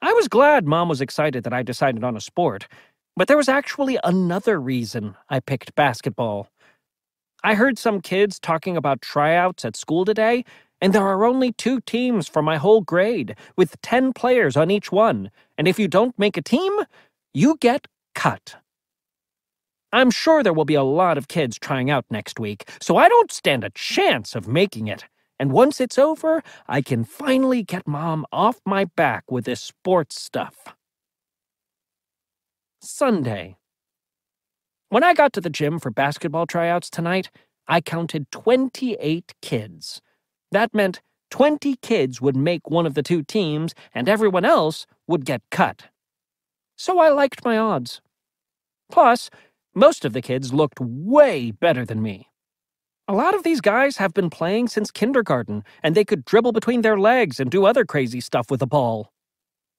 Speaker 1: I was glad Mom was excited that I decided on a sport, but there was actually another reason I picked basketball. I heard some kids talking about tryouts at school today, and there are only two teams for my whole grade, with 10 players on each one, and if you don't make a team, you get cut. I'm sure there will be a lot of kids trying out next week, so I don't stand a chance of making it. And once it's over, I can finally get Mom off my back with this sports stuff. Sunday. When I got to the gym for basketball tryouts tonight, I counted 28 kids. That meant 20 kids would make one of the two teams, and everyone else would get cut. So I liked my odds. Plus, most of the kids looked way better than me. A lot of these guys have been playing since kindergarten, and they could dribble between their legs and do other crazy stuff with a ball.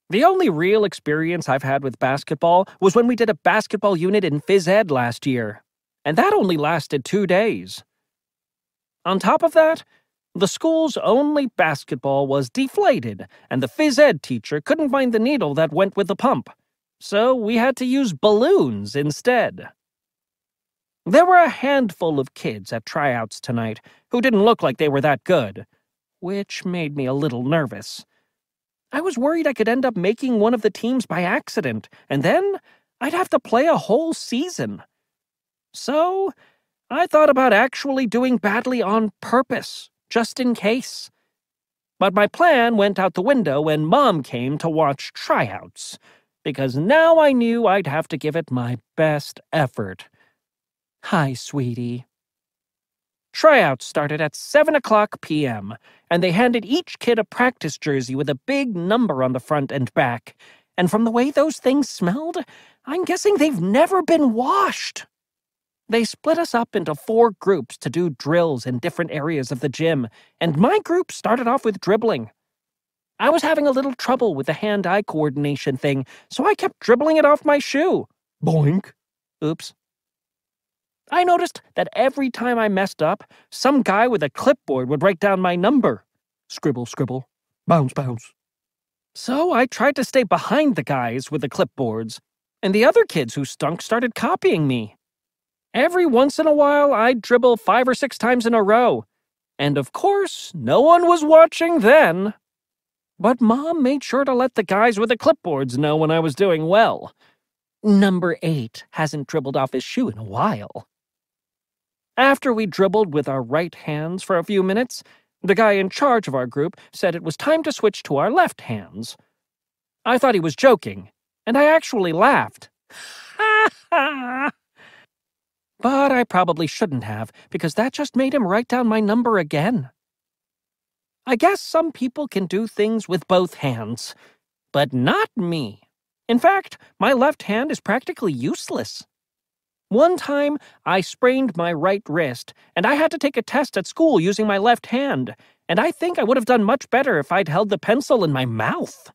Speaker 1: The only real experience I've had with basketball was when we did a basketball unit in phys ed last year, and that only lasted two days. On top of that, the school's only basketball was deflated, and the phys ed teacher couldn't find the needle that went with the pump, so we had to use balloons instead. There were a handful of kids at tryouts tonight who didn't look like they were that good, which made me a little nervous. I was worried I could end up making one of the teams by accident, and then I'd have to play a whole season. So, I thought about actually doing badly on purpose, just in case. But my plan went out the window when Mom came to watch tryouts, because now I knew I'd have to give it my best effort. Hi, sweetie. Tryouts started at 7 o'clock p.m., and they handed each kid a practice jersey with a big number on the front and back. And from the way those things smelled, I'm guessing they've never been washed. They split us up into four groups to do drills in different areas of the gym, and my group started off with dribbling. I was having a little trouble with the hand eye coordination thing, so I kept dribbling it off my shoe. Boink. Oops. I noticed that every time I messed up, some guy with a clipboard would write down my number. Scribble, scribble. Bounce, bounce. So I tried to stay behind the guys with the clipboards, and the other kids who stunk started copying me. Every once in a while, I'd dribble five or six times in a row. And of course, no one was watching then. But Mom made sure to let the guys with the clipboards know when I was doing well. Number eight hasn't dribbled off his shoe in a while. After we dribbled with our right hands for a few minutes, the guy in charge of our group said it was time to switch to our left hands. I thought he was joking, and I actually laughed. But I probably shouldn't have, because that just made him write down my number again. I guess some people can do things with both hands, but not me. In fact, my left hand is practically useless. One time, I sprained my right wrist, and I had to take a test at school using my left hand, and I think I would have done much better if I'd held the pencil in my mouth.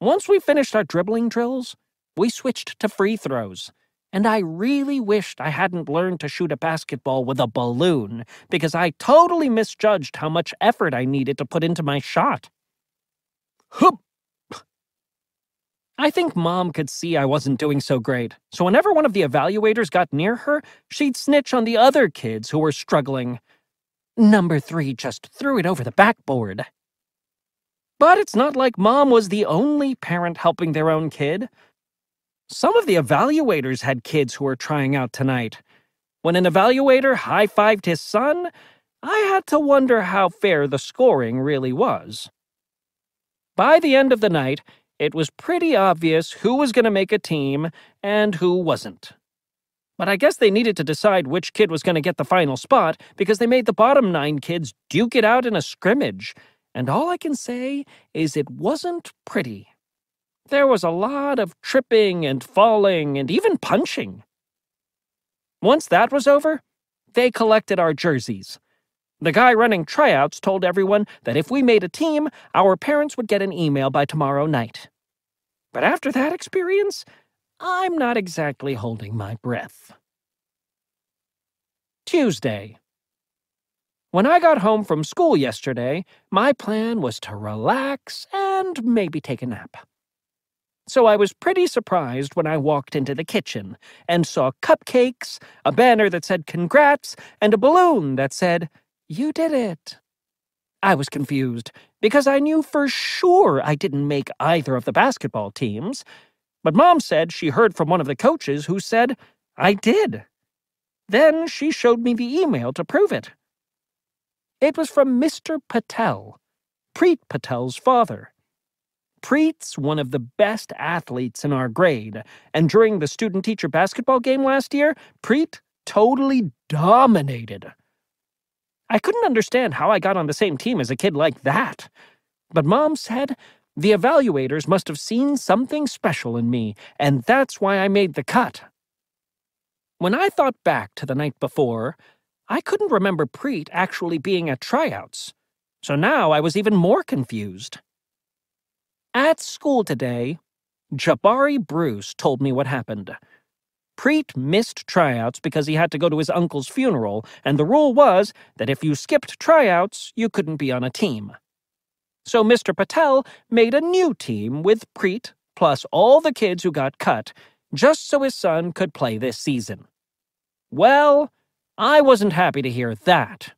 Speaker 1: Once we finished our dribbling drills, we switched to free throws, and I really wished I hadn't learned to shoot a basketball with a balloon, because I totally misjudged how much effort I needed to put into my shot. Hup! I think mom could see I wasn't doing so great, so whenever one of the evaluators got near her, she'd snitch on the other kids who were struggling. Number three just threw it over the backboard. But it's not like mom was the only parent helping their own kid. Some of the evaluators had kids who were trying out tonight. When an evaluator high fived his son, I had to wonder how fair the scoring really was. By the end of the night, it was pretty obvious who was going to make a team and who wasn't. But I guess they needed to decide which kid was going to get the final spot because they made the bottom nine kids duke it out in a scrimmage. And all I can say is it wasn't pretty. There was a lot of tripping and falling and even punching. Once that was over, they collected our jerseys. The guy running tryouts told everyone that if we made a team, our parents would get an email by tomorrow night. But after that experience, I'm not exactly holding my breath. Tuesday. When I got home from school yesterday, my plan was to relax and maybe take a nap. So I was pretty surprised when I walked into the kitchen and saw cupcakes, a banner that said congrats, and a balloon that said you did it. I was confused because I knew for sure I didn't make either of the basketball teams. But Mom said she heard from one of the coaches who said I did. Then she showed me the email to prove it. It was from Mr. Patel, Preet Patel's father. Preet's one of the best athletes in our grade, and during the student teacher basketball game last year, Preet totally dominated. I couldn't understand how I got on the same team as a kid like that. But Mom said the evaluators must have seen something special in me, and that's why I made the cut. When I thought back to the night before, I couldn't remember Preet actually being at tryouts, so now I was even more confused. At school today, Jabari Bruce told me what happened. Preet missed tryouts because he had to go to his uncle's funeral, and the rule was that if you skipped tryouts, you couldn't be on a team. So Mr. Patel made a new team with Preet plus all the kids who got cut, just so his son could play this season. Well, I wasn't happy to hear that.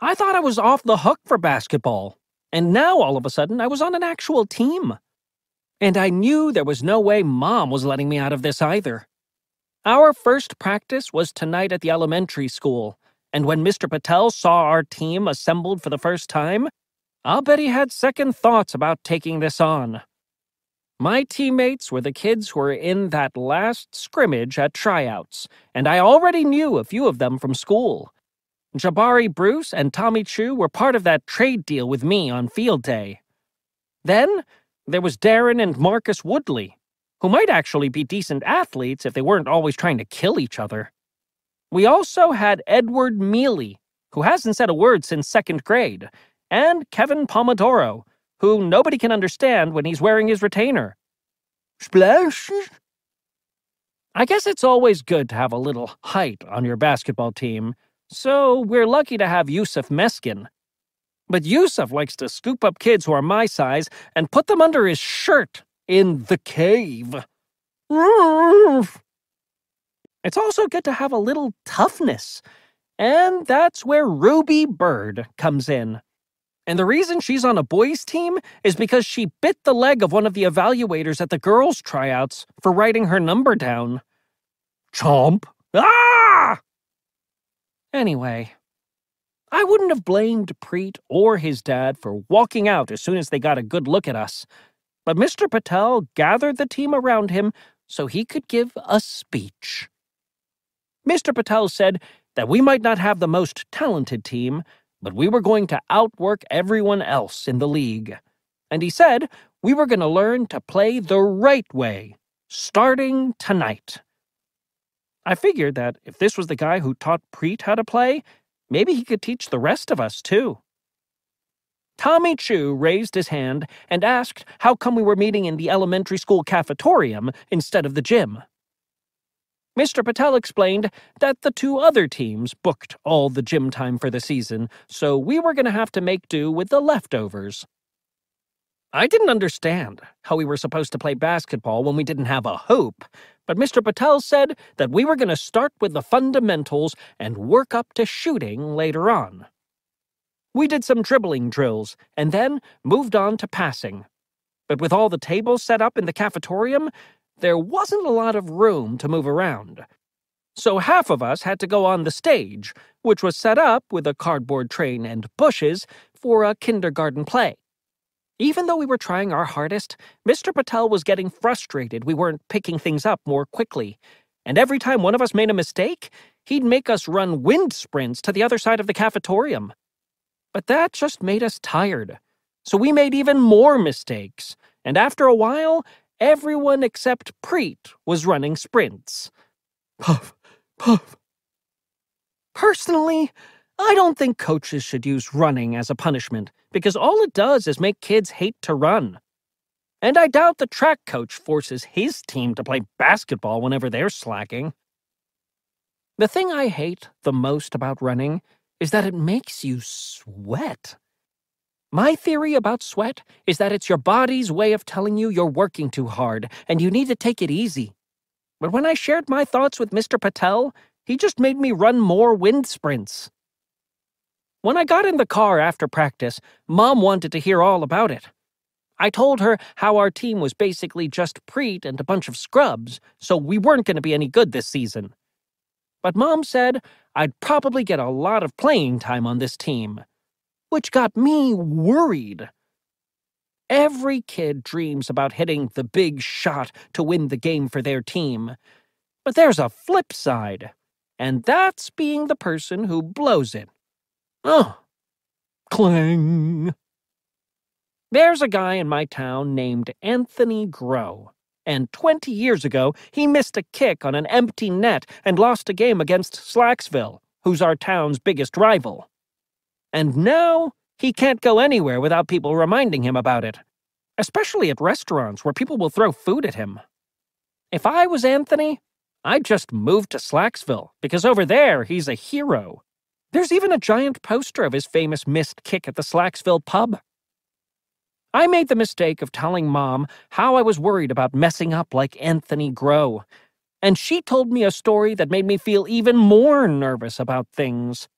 Speaker 1: I thought I was off the hook for basketball. And now all of a sudden I was on an actual team. And I knew there was no way mom was letting me out of this either. Our first practice was tonight at the elementary school, and when Mr. Patel saw our team assembled for the first time, I'll bet he had second thoughts about taking this on. My teammates were the kids who were in that last scrimmage at tryouts, and I already knew a few of them from school. Jabari Bruce and Tommy Chu were part of that trade deal with me on field day. Then there was Darren and Marcus Woodley, who might actually be decent athletes if they weren't always trying to kill each other. We also had Edward Mealy, who hasn't said a word since second grade, and Kevin Pomodoro, who nobody can understand when he's wearing his retainer. Splash! I guess it's always good to have a little height on your basketball team, so we're lucky to have Yusuf Meskin. But Yusuf likes to scoop up kids who are my size and put them under his shirt in the cave. It's also good to have a little toughness. And that's where Ruby Bird comes in. And the reason she's on a boys' team is because she bit the leg of one of the evaluators at the girls' tryouts for writing her number down. Chomp! Ah! Anyway, I wouldn't have blamed Preet or his dad for walking out as soon as they got a good look at us. But Mr. Patel gathered the team around him so he could give a speech. Mr. Patel said that we might not have the most talented team, but we were going to outwork everyone else in the league. And he said we were going to learn to play the right way, starting tonight. I figured that if this was the guy who taught Preet how to play, maybe he could teach the rest of us too. Tommy Chu raised his hand and asked how come we were meeting in the elementary school cafetorium instead of the gym. Mr. Patel explained that the two other teams booked all the gym time for the season, so we were going to have to make do with the leftovers. I didn't understand how we were supposed to play basketball when we didn't have a hoop, but Mr. Patel said that we were going to start with the fundamentals and work up to shooting later on. We did some dribbling drills and then moved on to passing. But with all the tables set up in the cafetorium, there wasn't a lot of room to move around. So half of us had to go on the stage, which was set up with a cardboard train and bushes for a kindergarten play. Even though we were trying our hardest, Mr. Patel was getting frustrated we weren't picking things up more quickly. And every time one of us made a mistake, he'd make us run wind sprints to the other side of the cafetorium. But that just made us tired. So we made even more mistakes. And after a while, everyone except Preet was running sprints. Puff, puff. Personally, I don't think coaches should use running as a punishment because all it does is make kids hate to run. And I doubt the track coach forces his team to play basketball whenever they're slacking. The thing I hate the most about running is that it makes you sweat. My theory about sweat is that it's your body's way of telling you you're working too hard and you need to take it easy. But when I shared my thoughts with Mr. Patel, he just made me run more wind sprints. When I got in the car after practice, Mom wanted to hear all about it. I told her how our team was basically just Preet and a bunch of scrubs, so we weren't going to be any good this season. But Mom said I'd probably get a lot of playing time on this team, which got me worried. Every kid dreams about hitting the big shot to win the game for their team. But there's a flip side, and that's being the person who blows it. Oh, clang. There's a guy in my town named Anthony Grow and 20 years ago, he missed a kick on an empty net and lost a game against Slacksville, who's our town's biggest rival. And now, he can't go anywhere without people reminding him about it, especially at restaurants where people will throw food at him. If I was Anthony, I'd just move to Slacksville, because over there he's a hero. There's even a giant poster of his famous missed kick at the Slacksville pub. I made the mistake of telling Mom how I was worried about messing up like Anthony Grow, and she told me a story that made me feel even more nervous about things.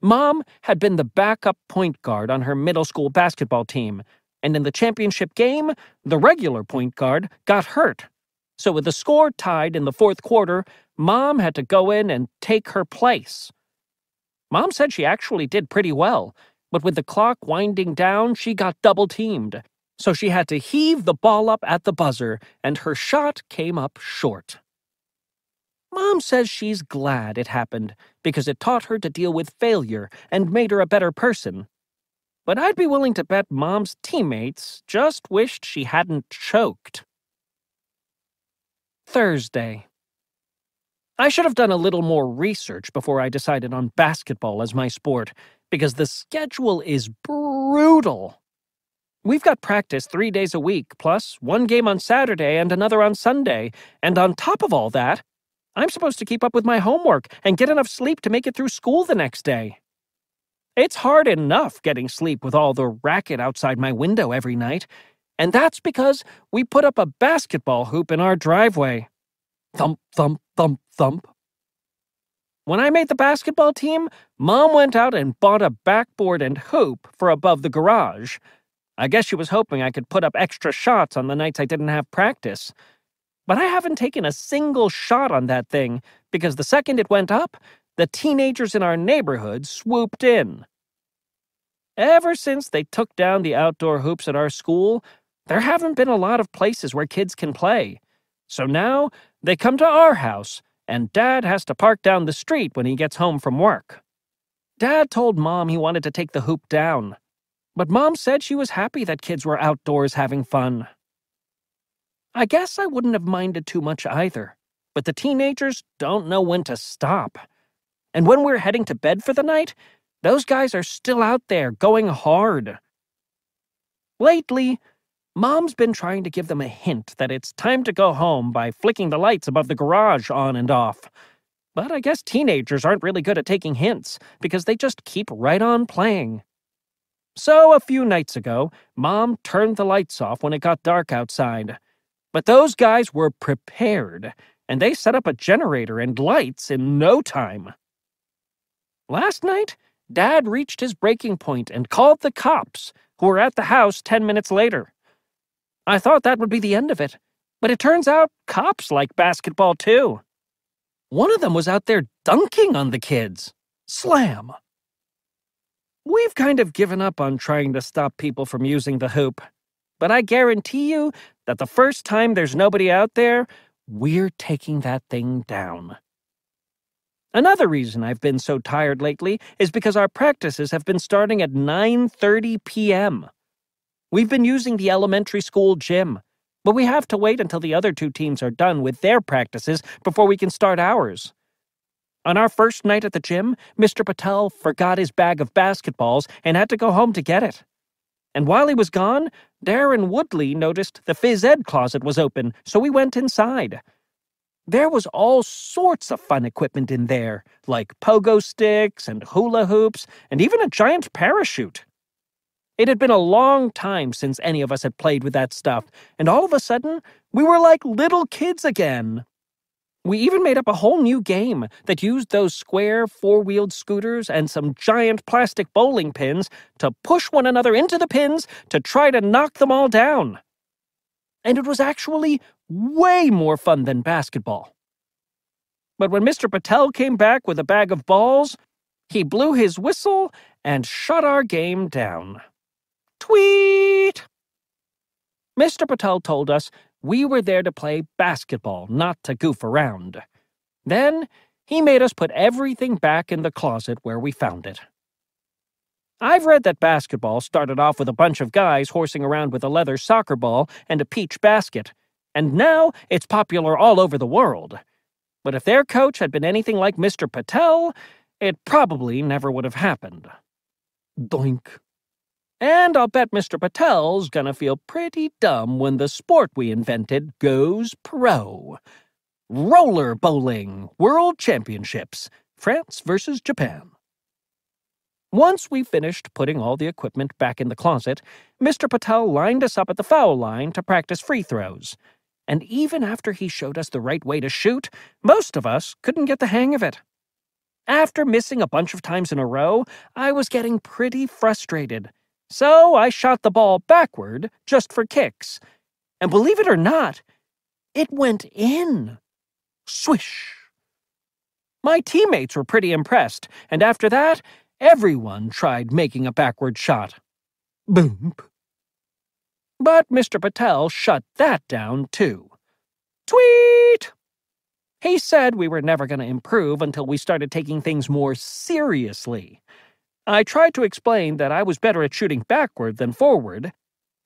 Speaker 1: Mom had been the backup point guard on her middle school basketball team, and in the championship game, the regular point guard got hurt. So, with the score tied in the fourth quarter, Mom had to go in and take her place. Mom said she actually did pretty well, but with the clock winding down, she got double teamed. So she had to heave the ball up at the buzzer, and her shot came up short. Mom says she's glad it happened because it taught her to deal with failure and made her a better person. But I'd be willing to bet Mom's teammates just wished she hadn't choked. Thursday. I should have done a little more research before I decided on basketball as my sport, because the schedule is brutal. We've got practice three days a week, plus one game on Saturday and another on Sunday, and on top of all that, I'm supposed to keep up with my homework and get enough sleep to make it through school the next day. It's hard enough getting sleep with all the racket outside my window every night, and that's because we put up a basketball hoop in our driveway. Thump, thump, thump, thump. When I made the basketball team, Mom went out and bought a backboard and hoop for above the garage. I guess she was hoping I could put up extra shots on the nights I didn't have practice. But I haven't taken a single shot on that thing because the second it went up, the teenagers in our neighborhood swooped in. Ever since they took down the outdoor hoops at our school, there haven't been a lot of places where kids can play. So now they come to our house, and Dad has to park down the street when he gets home from work. Dad told Mom he wanted to take the hoop down, but Mom said she was happy that kids were outdoors having fun. I guess I wouldn't have minded too much either, but the teenagers don't know when to stop. And when we're heading to bed for the night, those guys are still out there going hard. Lately, Mom's been trying to give them a hint that it's time to go home by flicking the lights above the garage on and off. But I guess teenagers aren't really good at taking hints because they just keep right on playing. So, a few nights ago, Mom turned the lights off when it got dark outside. But those guys were prepared, and they set up a generator and lights in no time. Last night, Dad reached his breaking point and called the cops, who were at the house 10 minutes later. I thought that would be the end of it, but it turns out cops like basketball too. One of them was out there dunking on the kids. Slam! We've kind of given up on trying to stop people from using the hoop, but I guarantee you that the first time there's nobody out there, we're taking that thing down. Another reason I've been so tired lately is because our practices have been starting at 9:30 p.m. We've been using the elementary school gym, but we have to wait until the other two teams are done with their practices before we can start ours. On our first night at the gym, Mr. Patel forgot his bag of basketballs and had to go home to get it. And while he was gone, Darren Woodley noticed the phys ed closet was open, so we went inside. There was all sorts of fun equipment in there, like pogo sticks and hula hoops, and even a giant parachute. It had been a long time since any of us had played with that stuff, and all of a sudden, we were like little kids again. We even made up a whole new game that used those square four wheeled scooters and some giant plastic bowling pins to push one another into the pins to try to knock them all down. And it was actually way more fun than basketball. But when Mr. Patel came back with a bag of balls, he blew his whistle and shut our game down. Tweet! Mr. Patel told us we were there to play basketball, not to goof around. Then he made us put everything back in the closet where we found it. I've read that basketball started off with a bunch of guys horsing around with a leather soccer ball and a peach basket, and now it's popular all over the world. But if their coach had been anything like Mr. Patel, it probably never would have happened. Doink. And I'll bet Mr. Patel's gonna feel pretty dumb when the sport we invented goes pro. Roller Bowling World Championships, France versus Japan. Once we finished putting all the equipment back in the closet, Mr. Patel lined us up at the foul line to practice free throws. And even after he showed us the right way to shoot, most of us couldn't get the hang of it. After missing a bunch of times in a row, I was getting pretty frustrated. So I shot the ball backward just for kicks. And believe it or not, it went in. Swish. My teammates were pretty impressed, and after that, everyone tried making a backward shot. Boom. But Mr. Patel shut that down too. Tweet! He said we were never going to improve until we started taking things more seriously. I tried to explain that I was better at shooting backward than forward,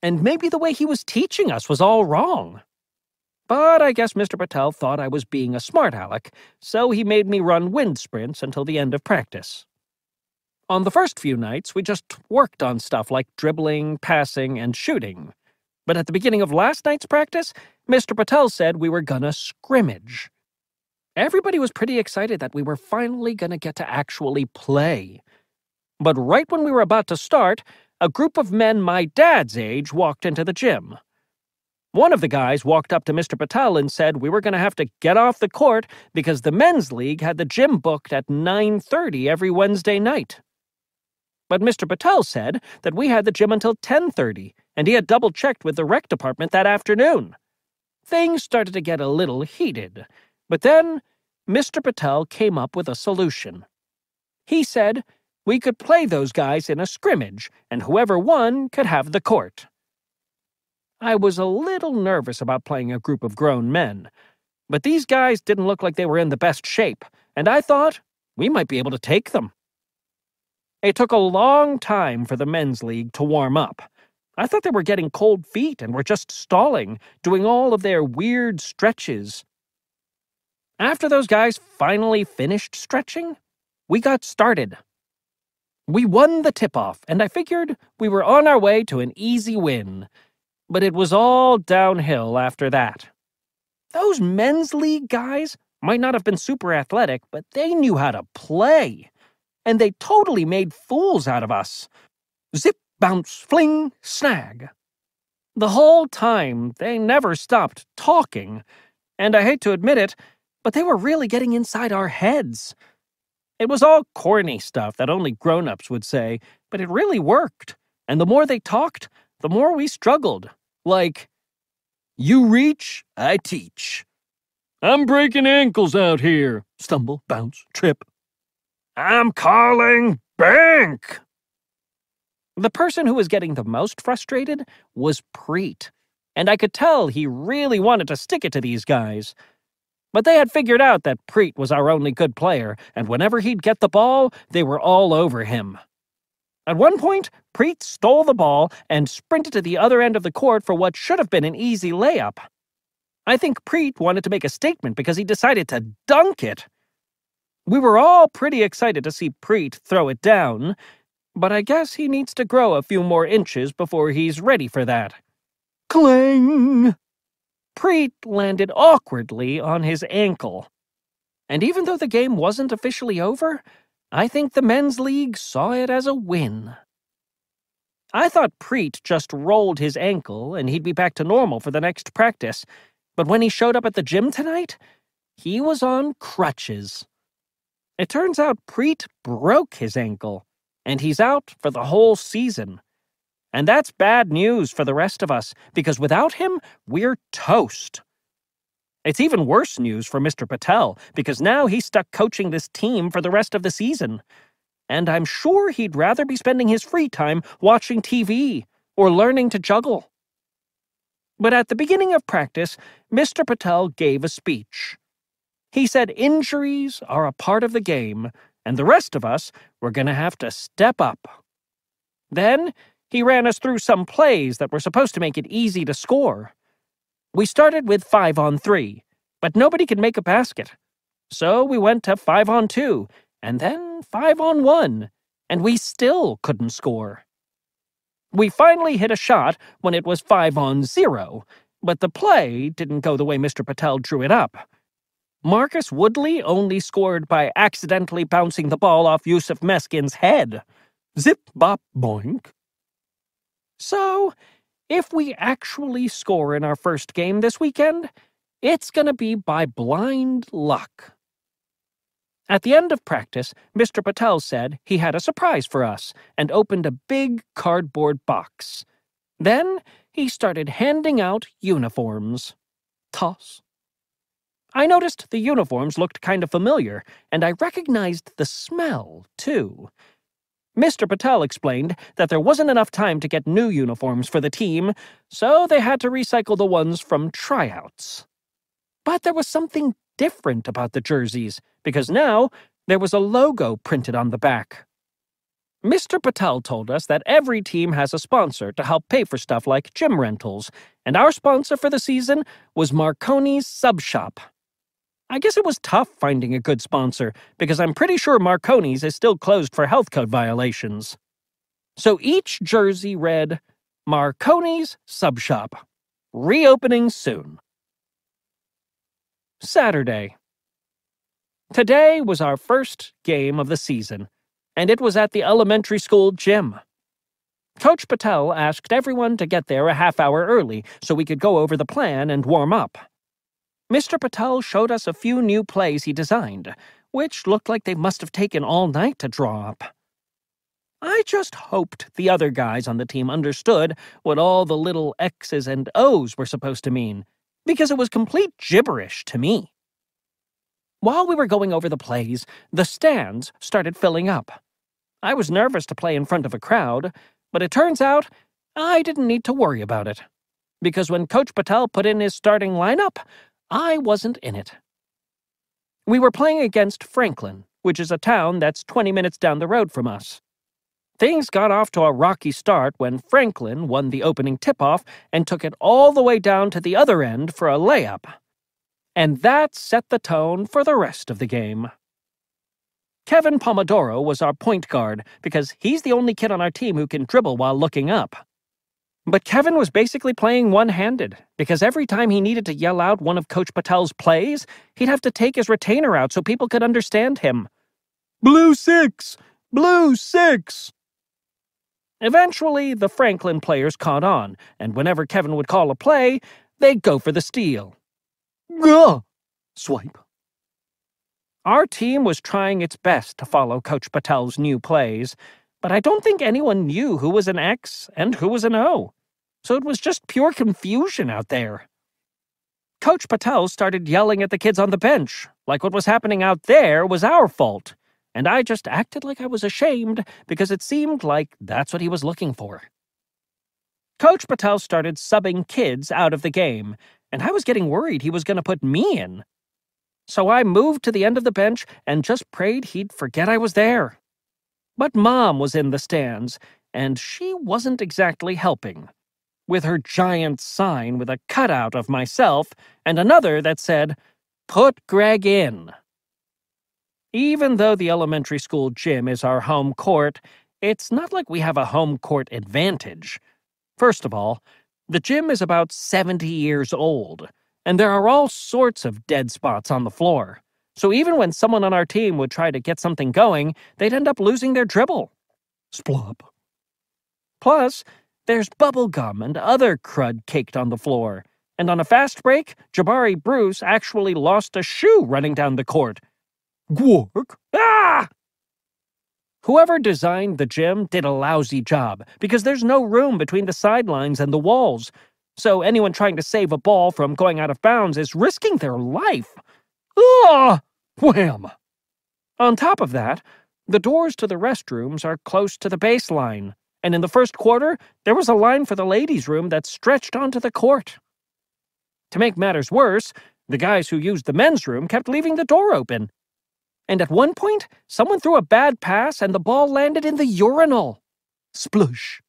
Speaker 1: and maybe the way he was teaching us was all wrong. But I guess Mr. Patel thought I was being a smart aleck, so he made me run wind sprints until the end of practice. On the first few nights, we just worked on stuff like dribbling, passing, and shooting. But at the beginning of last night's practice, Mr. Patel said we were gonna scrimmage. Everybody was pretty excited that we were finally gonna get to actually play. But right when we were about to start, a group of men my dad's age walked into the gym. One of the guys walked up to Mr. Patel and said we were going to have to get off the court because the men's league had the gym booked at 9:30 every Wednesday night. But Mr. Patel said that we had the gym until 10:30 and he had double-checked with the rec department that afternoon. Things started to get a little heated, but then Mr. Patel came up with a solution. He said we could play those guys in a scrimmage and whoever won could have the court. I was a little nervous about playing a group of grown men, but these guys didn't look like they were in the best shape, and I thought we might be able to take them. It took a long time for the men's league to warm up. I thought they were getting cold feet and were just stalling, doing all of their weird stretches. After those guys finally finished stretching, we got started. We won the tip off, and I figured we were on our way to an easy win but it was all downhill after that. Those men's league guys might not have been super athletic, but they knew how to play. And they totally made fools out of us. Zip, bounce, fling, snag. The whole time, they never stopped talking. And I hate to admit it, but they were really getting inside our heads. It was all corny stuff that only grown ups would say, but it really worked. And the more they talked, the more we struggled. Like, you reach, I teach. I'm breaking ankles out here. Stumble, bounce, trip. I'm calling bank. The person who was getting the most frustrated was Preet, and I could tell he really wanted to stick it to these guys. But they had figured out that Preet was our only good player, and whenever he'd get the ball, they were all over him. At one point, Preet stole the ball and sprinted to the other end of the court for what should have been an easy layup. I think Preet wanted to make a statement because he decided to dunk it. We were all pretty excited to see Preet throw it down, but I guess he needs to grow a few more inches before he's ready for that. Clang! Preet landed awkwardly on his ankle. And even though the game wasn't officially over, I think the men's league saw it as a win. I thought Preet just rolled his ankle and he'd be back to normal for the next practice, but when he showed up at the gym tonight, he was on crutches. It turns out Preet broke his ankle, and he's out for the whole season. And that's bad news for the rest of us, because without him, we're toast. It's even worse news for Mr. Patel, because now he's stuck coaching this team for the rest of the season. And I'm sure he'd rather be spending his free time watching TV or learning to juggle. But at the beginning of practice, Mr. Patel gave a speech. He said injuries are a part of the game, and the rest of us were going to have to step up. Then he ran us through some plays that were supposed to make it easy to score. We started with five on three, but nobody could make a basket. So we went to five on two, and then five on one, and we still couldn't score. We finally hit a shot when it was five on zero, but the play didn't go the way Mr. Patel drew it up. Marcus Woodley only scored by accidentally bouncing the ball off Yusuf Meskin's head. Zip bop boink. So if we actually score in our first game this weekend, it's going to be by blind luck. At the end of practice, Mr. Patel said he had a surprise for us and opened a big cardboard box. Then he started handing out uniforms. Toss. I noticed the uniforms looked kind of familiar, and I recognized the smell, too. Mr. Patel explained that there wasn't enough time to get new uniforms for the team, so they had to recycle the ones from tryouts. But there was something different about the jerseys, because now there was a logo printed on the back. Mr. Patel told us that every team has a sponsor to help pay for stuff like gym rentals, and our sponsor for the season was Marconi's Sub Shop. I guess it was tough finding a good sponsor, because I'm pretty sure Marconi's is still closed for health code violations. So each jersey read, Marconi's Sub Shop, reopening soon. Saturday. Today was our first game of the season, and it was at the elementary school gym. Coach Patel asked everyone to get there a half hour early so we could go over the plan and warm up. Mr. Patel showed us a few new plays he designed, which looked like they must have taken all night to draw up. I just hoped the other guys on the team understood what all the little X's and O's were supposed to mean because it was complete gibberish to me. While we were going over the plays, the stands started filling up. I was nervous to play in front of a crowd, but it turns out I didn't need to worry about it. Because when Coach Patel put in his starting lineup, I wasn't in it. We were playing against Franklin, which is a town that's 20 minutes down the road from us. Things got off to a rocky start when Franklin won the opening tip off and took it all the way down to the other end for a layup. And that set the tone for the rest of the game. Kevin Pomodoro was our point guard because he's the only kid on our team who can dribble while looking up. But Kevin was basically playing one handed because every time he needed to yell out one of Coach Patel's plays, he'd have to take his retainer out so people could understand him. Blue six! Blue six! Eventually, the Franklin players caught on, and whenever Kevin would call a play, they'd go for the steal. Gah! Swipe. Our team was trying its best to follow Coach Patel's new plays, but I don't think anyone knew who was an X and who was an O, so it was just pure confusion out there. Coach Patel started yelling at the kids on the bench, like what was happening out there was our fault and I just acted like I was ashamed because it seemed like that's what he was looking for. Coach Patel started subbing kids out of the game, and I was getting worried he was going to put me in. So I moved to the end of the bench and just prayed he'd forget I was there. But Mom was in the stands, and she wasn't exactly helping. With her giant sign with a cutout of myself and another that said, Put Greg in. Even though the elementary school gym is our home court, it's not like we have a home court advantage. First of all, the gym is about 70 years old, and there are all sorts of dead spots on the floor. So even when someone on our team would try to get something going, they'd end up losing their dribble. Splop. Plus, there's bubble gum and other crud caked on the floor. And on a fast break, Jabari Bruce actually lost a shoe running down the court Gwork? Ah! Whoever designed the gym did a lousy job because there's no room between the sidelines and the walls. So anyone trying to save a ball from going out of bounds is risking their life. Ah! Wham! On top of that, the doors to the restrooms are close to the baseline, and in the first quarter, there was a line for the ladies' room that stretched onto the court. To make matters worse, the guys who used the men's room kept leaving the door open, and at one point, someone threw a bad pass and the ball landed in the urinal. Splush.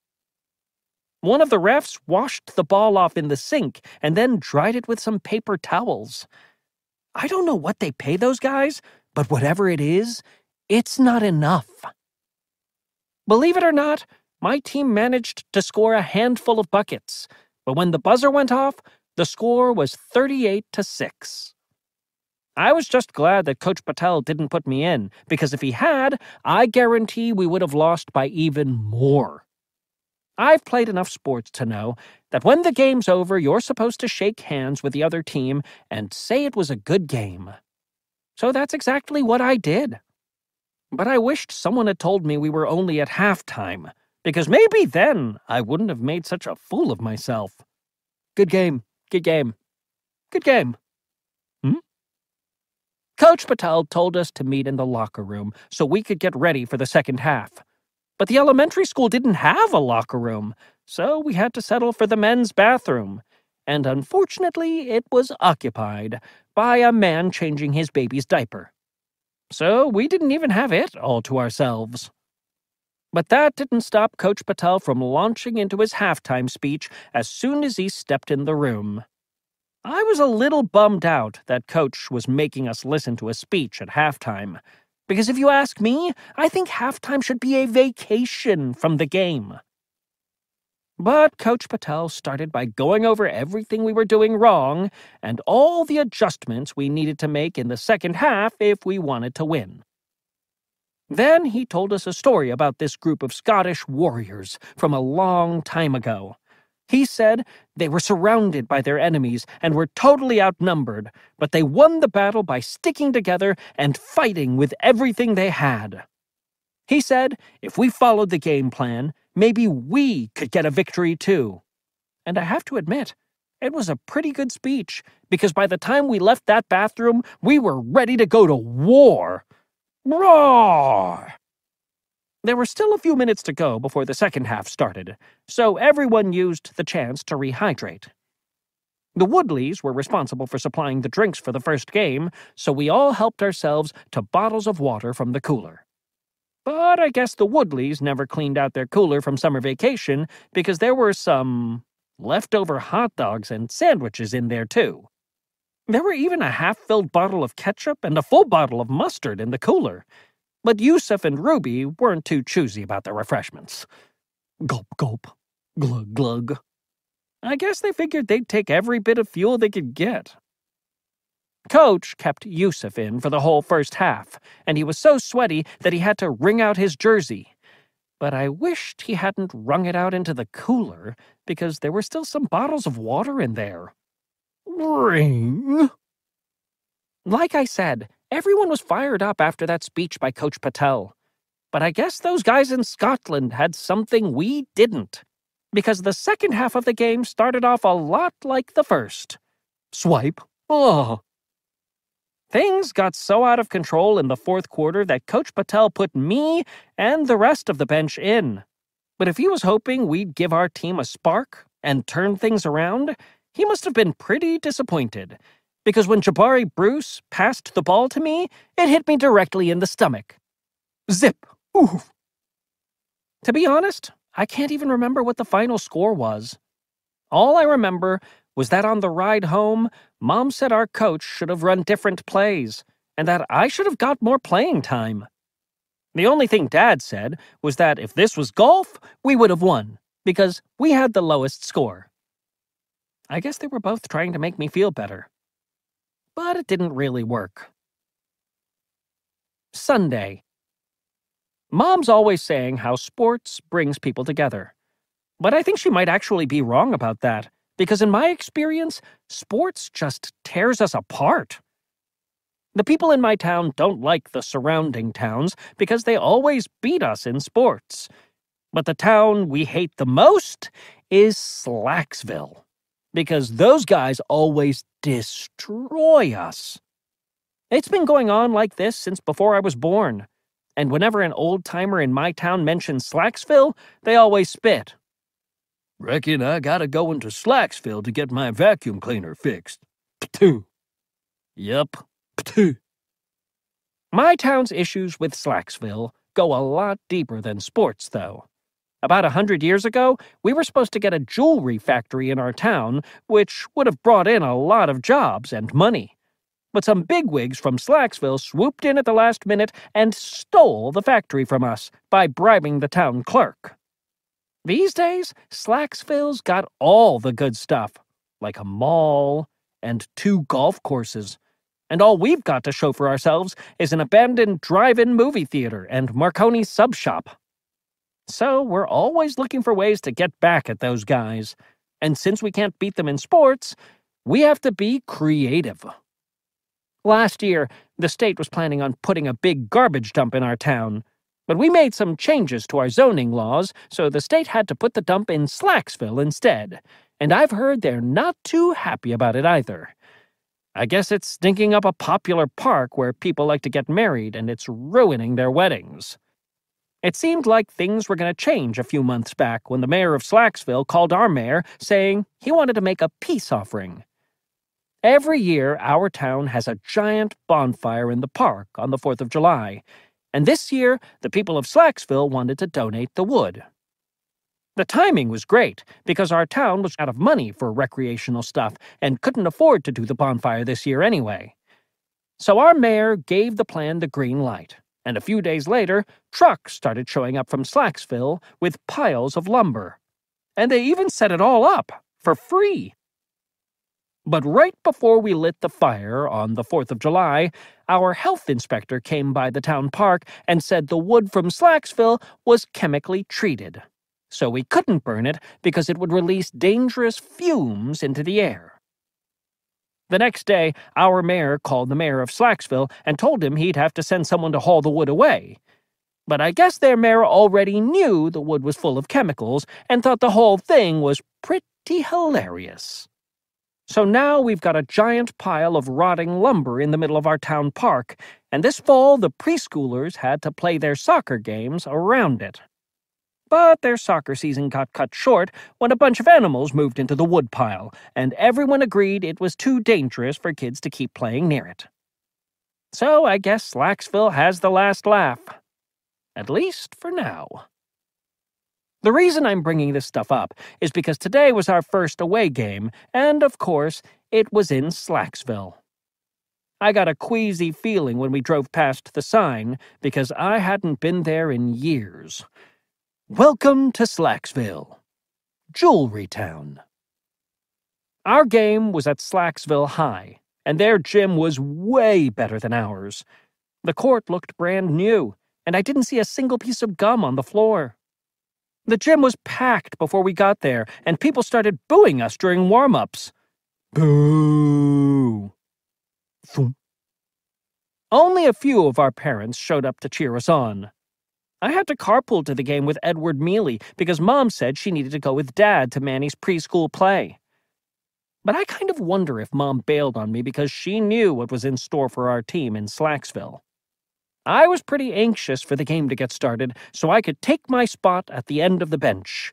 Speaker 1: One of the refs washed the ball off in the sink and then dried it with some paper towels. I don't know what they pay those guys, but whatever it is, it's not enough. Believe it or not, my team managed to score a handful of buckets, but when the buzzer went off, the score was 38 to 6. I was just glad that Coach Patel didn't put me in, because if he had, I guarantee we would have lost by even more. I've played enough sports to know that when the game's over, you're supposed to shake hands with the other team and say it was a good game. So that's exactly what I did. But I wished someone had told me we were only at halftime, because maybe then I wouldn't have made such a fool of myself. Good game, good game, good game. Hmm? Coach Patel told us to meet in the locker room so we could get ready for the second half. But the elementary school didn't have a locker room, so we had to settle for the men's bathroom. And unfortunately, it was occupied by a man changing his baby's diaper so we didn't even have it all to ourselves. But that didn't stop Coach Patel from launching into his halftime speech as soon as he stepped in the room. I was a little bummed out that Coach was making us listen to a speech at halftime, because if you ask me, I think halftime should be a vacation from the game. But Coach Patel started by going over everything we were doing wrong and all the adjustments we needed to make in the second half if we wanted to win. Then he told us a story about this group of Scottish warriors from a long time ago. He said they were surrounded by their enemies and were totally outnumbered, but they won the battle by sticking together and fighting with everything they had. He said if we followed the game plan, maybe we could get a victory too. And I have to admit, it was a pretty good speech, because by the time we left that bathroom, we were ready to go to war. Roar! There were still a few minutes to go before the second half started, so everyone used the chance to rehydrate. The Woodleys were responsible for supplying the drinks for the first game, so we all helped ourselves to bottles of water from the cooler. But I guess the Woodleys never cleaned out their cooler from summer vacation because there were some leftover hot dogs and sandwiches in there, too. There were even a half filled bottle of ketchup and a full bottle of mustard in the cooler. But Yusuf and Ruby weren't too choosy about their refreshments. Gulp, gulp, glug, glug. I guess they figured they'd take every bit of fuel they could get. Coach kept Yusuf in for the whole first half, and he was so sweaty that he had to wring out his jersey. But I wished he hadn't wrung it out into the cooler, because there were still some bottles of water in there. Ring! Like I said, everyone was fired up after that speech by Coach Patel. But I guess those guys in Scotland had something we didn't. Because the second half of the game started off a lot like the first. Swipe. Oh, Things got so out of control in the fourth quarter that Coach Patel put me and the rest of the bench in. But if he was hoping we'd give our team a spark and turn things around, he must have been pretty disappointed. Because when Jabari Bruce passed the ball to me, it hit me directly in the stomach. Zip! Oof! To be honest, I can't even remember what the final score was. All I remember was that on the ride home, Mom said our coach should have run different plays, and that I should have got more playing time. The only thing Dad said was that if this was golf, we would have won, because we had the lowest score. I guess they were both trying to make me feel better. But it didn't really work. Sunday. Mom's always saying how sports brings people together. But I think she might actually be wrong about that because in my experience, sports just tears us apart. The people in my town don't like the surrounding towns because they always beat us in sports. But the town we hate the most is Slacksville because those guys always destroy us. It's been going on like this since before I was born. And whenever an old timer in my town mentions Slacksville, they always spit
Speaker 2: Reckon I gotta go into Slacksville to get my vacuum cleaner fixed. Ptoo. Yup. Ptoo.
Speaker 1: My town's issues with Slacksville go a lot deeper than sports, though. About a hundred years ago, we were supposed to get a jewelry factory in our town, which would have brought in a lot of jobs and money. But some bigwigs from Slacksville swooped in at the last minute and stole the factory from us by bribing the town clerk. These days, Slacksville's got all the good stuff, like a mall and two golf courses. And all we've got to show for ourselves is an abandoned drive in movie theater and Marconi sub shop. So we're always looking for ways to get back at those guys. And since we can't beat them in sports, we have to be creative. Last year, the state was planning on putting a big garbage dump in our town, but we made some changes to our zoning laws, so the state had to put the dump in Slacksville instead, and I've heard they're not too happy about it either. I guess it's stinking up a popular park where people like to get married and it's ruining their weddings. It seemed like things were going to change a few months back when the mayor of Slacksville called our mayor saying he wanted to make a peace offering. Every year, our town has a giant bonfire in the park on the 4th of July, and this year, the people of Slacksville wanted to donate the wood. The timing was great because our town was out of money for recreational stuff and couldn't afford to do the bonfire this year anyway. So our mayor gave the plan the green light, and a few days later, trucks started showing up from Slacksville with piles of lumber. And they even set it all up for free. But right before we lit the fire on the 4th of July, our health inspector came by the town park and said the wood from Slacksville was chemically treated so we couldn't burn it because it would release dangerous fumes into the air. The next day, our mayor called the mayor of Slacksville and told him he'd have to send someone to haul the wood away. But I guess their mayor already knew the wood was full of chemicals and thought the whole thing was pretty hilarious. So now we've got a giant pile of rotting lumber in the middle of our town park, and this fall the preschoolers had to play their soccer games around it. But their soccer season got cut short when a bunch of animals moved into the woodpile, and everyone agreed it was too dangerous for kids to keep playing near it. So I guess Slacksville has the last laugh. At least for now. The reason I'm bringing this stuff up is because today was our first away game, and of course, it was in Slacksville. I got a queasy feeling when we drove past the sign because I hadn't been there in years. Welcome to Slacksville, Jewelry Town. Our game was at Slacksville High, and their gym was way better than ours. The court looked brand new, and I didn't see a single piece of gum on the floor. The gym was packed before we got there, and people started booing us during warm ups. Boo! Only a few of our parents showed up to cheer us on. I had to carpool to the game with Edward Mealy because Mom said she needed to go with Dad to Manny's preschool play. But I kind of wonder if Mom bailed on me because she knew what was in store for our team in Slacksville. I was pretty anxious for the game to get started so I could take my spot at the end of the bench.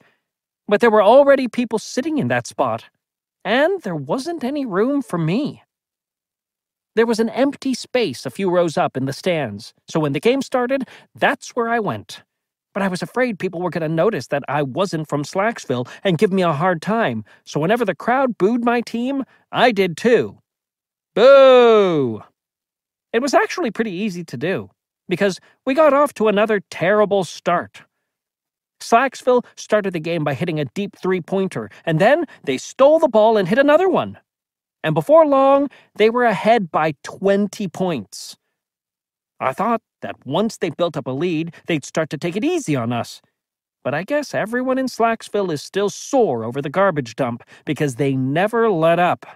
Speaker 1: But there were already people sitting in that spot, and there wasn't any room for me. There was an empty space a few rows up in the stands, so when the game started, that's where I went. But I was afraid people were going to notice that I wasn't from Slacksville and give me a hard time, so whenever the crowd booed my team, I did too. Boo! It was actually pretty easy to do, because we got off to another terrible start. Slacksville started the game by hitting a deep three pointer, and then they stole the ball and hit another one and before long, they were ahead by 20 points. I thought that once they built up a lead, they'd start to take it easy on us. But I guess everyone in Slacksville is still sore over the garbage dump because they never let up.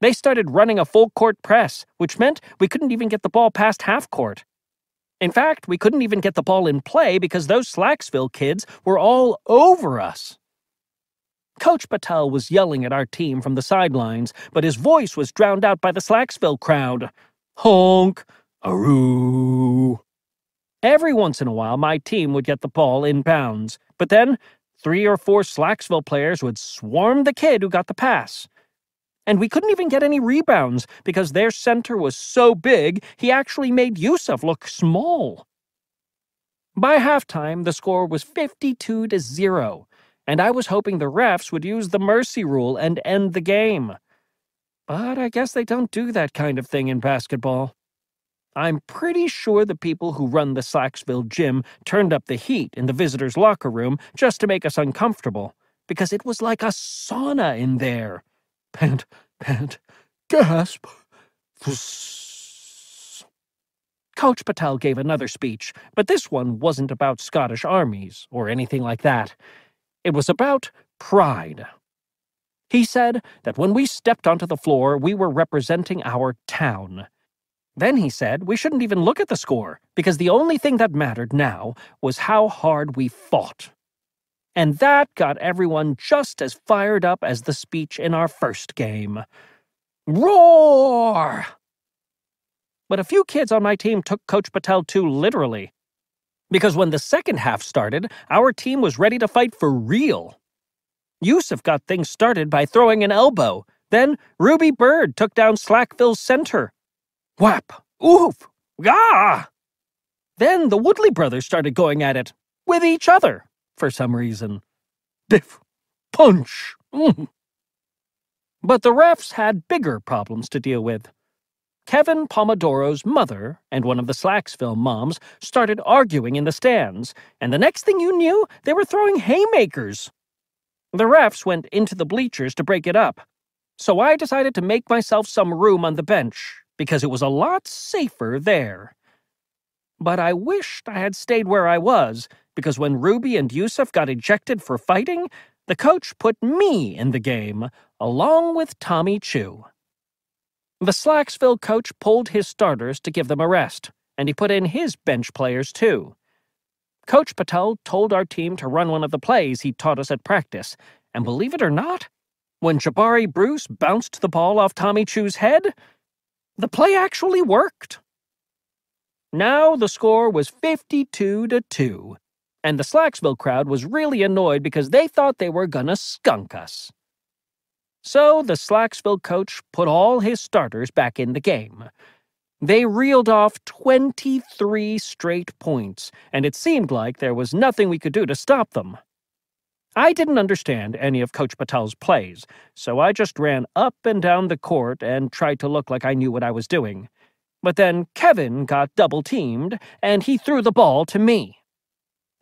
Speaker 1: They started running a full court press, which meant we couldn't even get the ball past half court. In fact, we couldn't even get the ball in play because those Slacksville kids were all over us. Coach Patel was yelling at our team from the sidelines, but his voice was drowned out by the Slacksville crowd. Honk! Aroo! Every once in a while, my team would get the ball in bounds, but then three or four Slacksville players would swarm the kid who got the pass. And we couldn't even get any rebounds because their center was so big he actually made Yusuf look small. By halftime, the score was 52 to 0, and I was hoping the refs would use the mercy rule and end the game. But I guess they don't do that kind of thing in basketball. I'm pretty sure the people who run the Slacksville gym turned up the heat in the visitors' locker room just to make us uncomfortable, because it was like a sauna in there. Pant, pant, gasp. Coach Patel gave another speech, but this one wasn't about Scottish armies or anything like that. It was about pride. He said that when we stepped onto the floor, we were representing our town. Then he said we shouldn't even look at the score, because the only thing that mattered now was how hard we fought. And that got everyone just as fired up as the speech in our first game. Roar! But a few kids on my team took Coach Patel too literally. Because when the second half started, our team was ready to fight for real. Yusuf got things started by throwing an elbow. Then Ruby Bird took down Slacksville's center. Whap! Oof! Gah! Then the Woodley brothers started going at it with each other for some reason. Biff! Punch! Mm. But the refs had bigger problems to deal with. Kevin Pomodoro's mother and one of the Slacksville moms started arguing in the stands, and the next thing you knew, they were throwing haymakers. The refs went into the bleachers to break it up, so I decided to make myself some room on the bench because it was a lot safer there. But I wished I had stayed where I was because when Ruby and Yusuf got ejected for fighting, the coach put me in the game, along with Tommy Chu. The Slacksville coach pulled his starters to give them a rest, and he put in his bench players too. Coach Patel told our team to run one of the plays he taught us at practice, and believe it or not, when Jabari Bruce bounced the ball off Tommy Chu's head, the play actually worked. Now the score was 52 to 2, and the Slacksville crowd was really annoyed because they thought they were gonna skunk us. So the Slacksville coach put all his starters back in the game. They reeled off 23 straight points, and it seemed like there was nothing we could do to stop them. I didn't understand any of Coach Patel's plays, so I just ran up and down the court and tried to look like I knew what I was doing. But then Kevin got double teamed, and he threw the ball to me.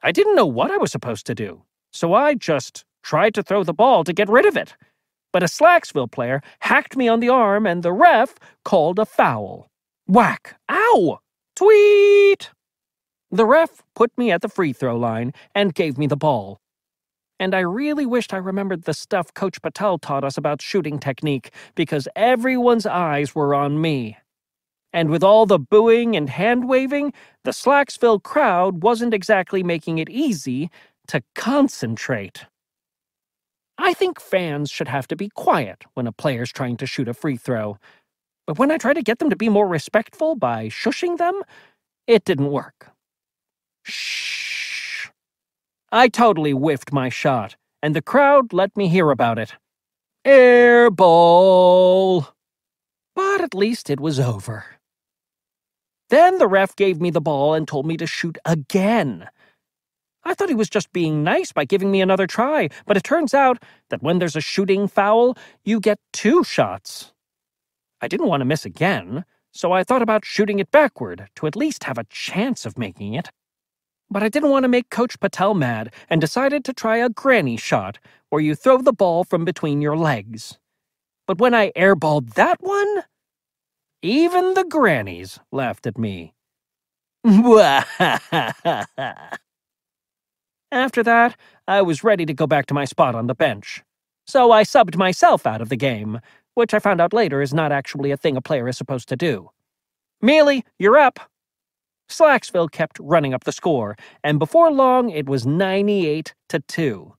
Speaker 1: I didn't know what I was supposed to do, so I just tried to throw the ball to get rid of it but a Slacksville player hacked me on the arm and the ref called a foul. Whack! Ow! Tweet! The ref put me at the free throw line and gave me the ball. And I really wished I remembered the stuff Coach Patel taught us about shooting technique because everyone's eyes were on me. And with all the booing and hand waving, the Slacksville crowd wasn't exactly making it easy to concentrate. I think fans should have to be quiet when a player's trying to shoot a free throw. But when I tried to get them to be more respectful by shushing them, it didn't work. Shh. I totally whiffed my shot, and the crowd let me hear about it. Air ball. But at least it was over. Then the ref gave me the ball and told me to shoot again. I thought he was just being nice by giving me another try, but it turns out that when there's a shooting foul, you get two shots. I didn't want to miss again, so I thought about shooting it backward to at least have a chance of making it. But I didn't want to make Coach Patel mad and decided to try a granny shot, where you throw the ball from between your legs. But when I airballed that one, even the grannies laughed at me. After that, I was ready to go back to my spot on the bench. So I subbed myself out of the game, which I found out later is not actually a thing a player is supposed to do. Mealy, you're up. Slacksville kept running up the score, and before long it was 98 to 2.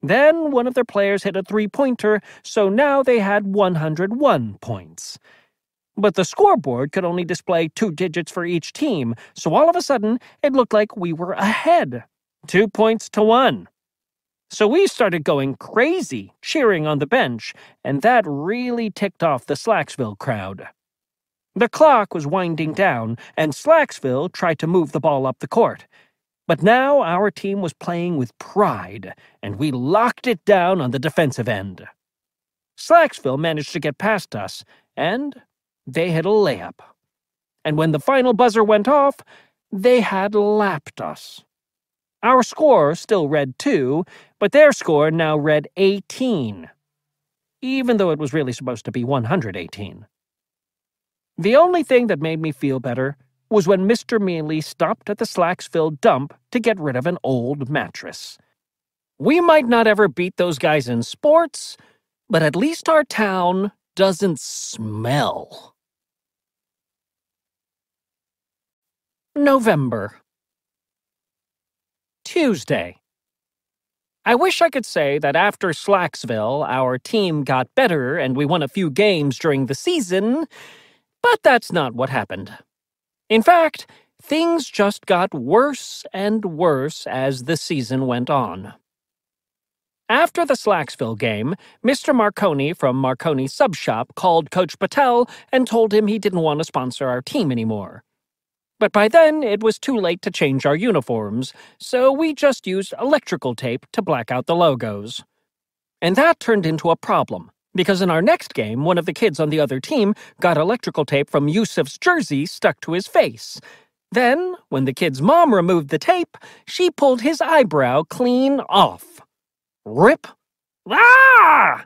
Speaker 1: Then one of their players hit a three pointer, so now they had 101 points. But the scoreboard could only display two digits for each team, so all of a sudden it looked like we were ahead. Two points to one. So we started going crazy, cheering on the bench, and that really ticked off the Slacksville crowd. The clock was winding down, and Slacksville tried to move the ball up the court. But now our team was playing with pride, and we locked it down on the defensive end. Slacksville managed to get past us, and they hit a layup. And when the final buzzer went off, they had lapped us. Our score still read 2, but their score now read 18, even though it was really supposed to be 118. The only thing that made me feel better was when Mr. Mealy stopped at the Slacksville dump to get rid of an old mattress. We might not ever beat those guys in sports, but at least our town doesn't smell. November. Tuesday. I wish I could say that after Slacksville, our team got better and we won a few games during the season, but that's not what happened. In fact, things just got worse and worse as the season went on. After the Slacksville game, Mr. Marconi from Marconi Sub Shop called Coach Patel and told him he didn't want to sponsor our team anymore. But by then, it was too late to change our uniforms, so we just used electrical tape to black out the logos. And that turned into a problem, because in our next game, one of the kids on the other team got electrical tape from Yusuf's jersey stuck to his face. Then, when the kid's mom removed the tape, she pulled his eyebrow clean off. Rip. Ah!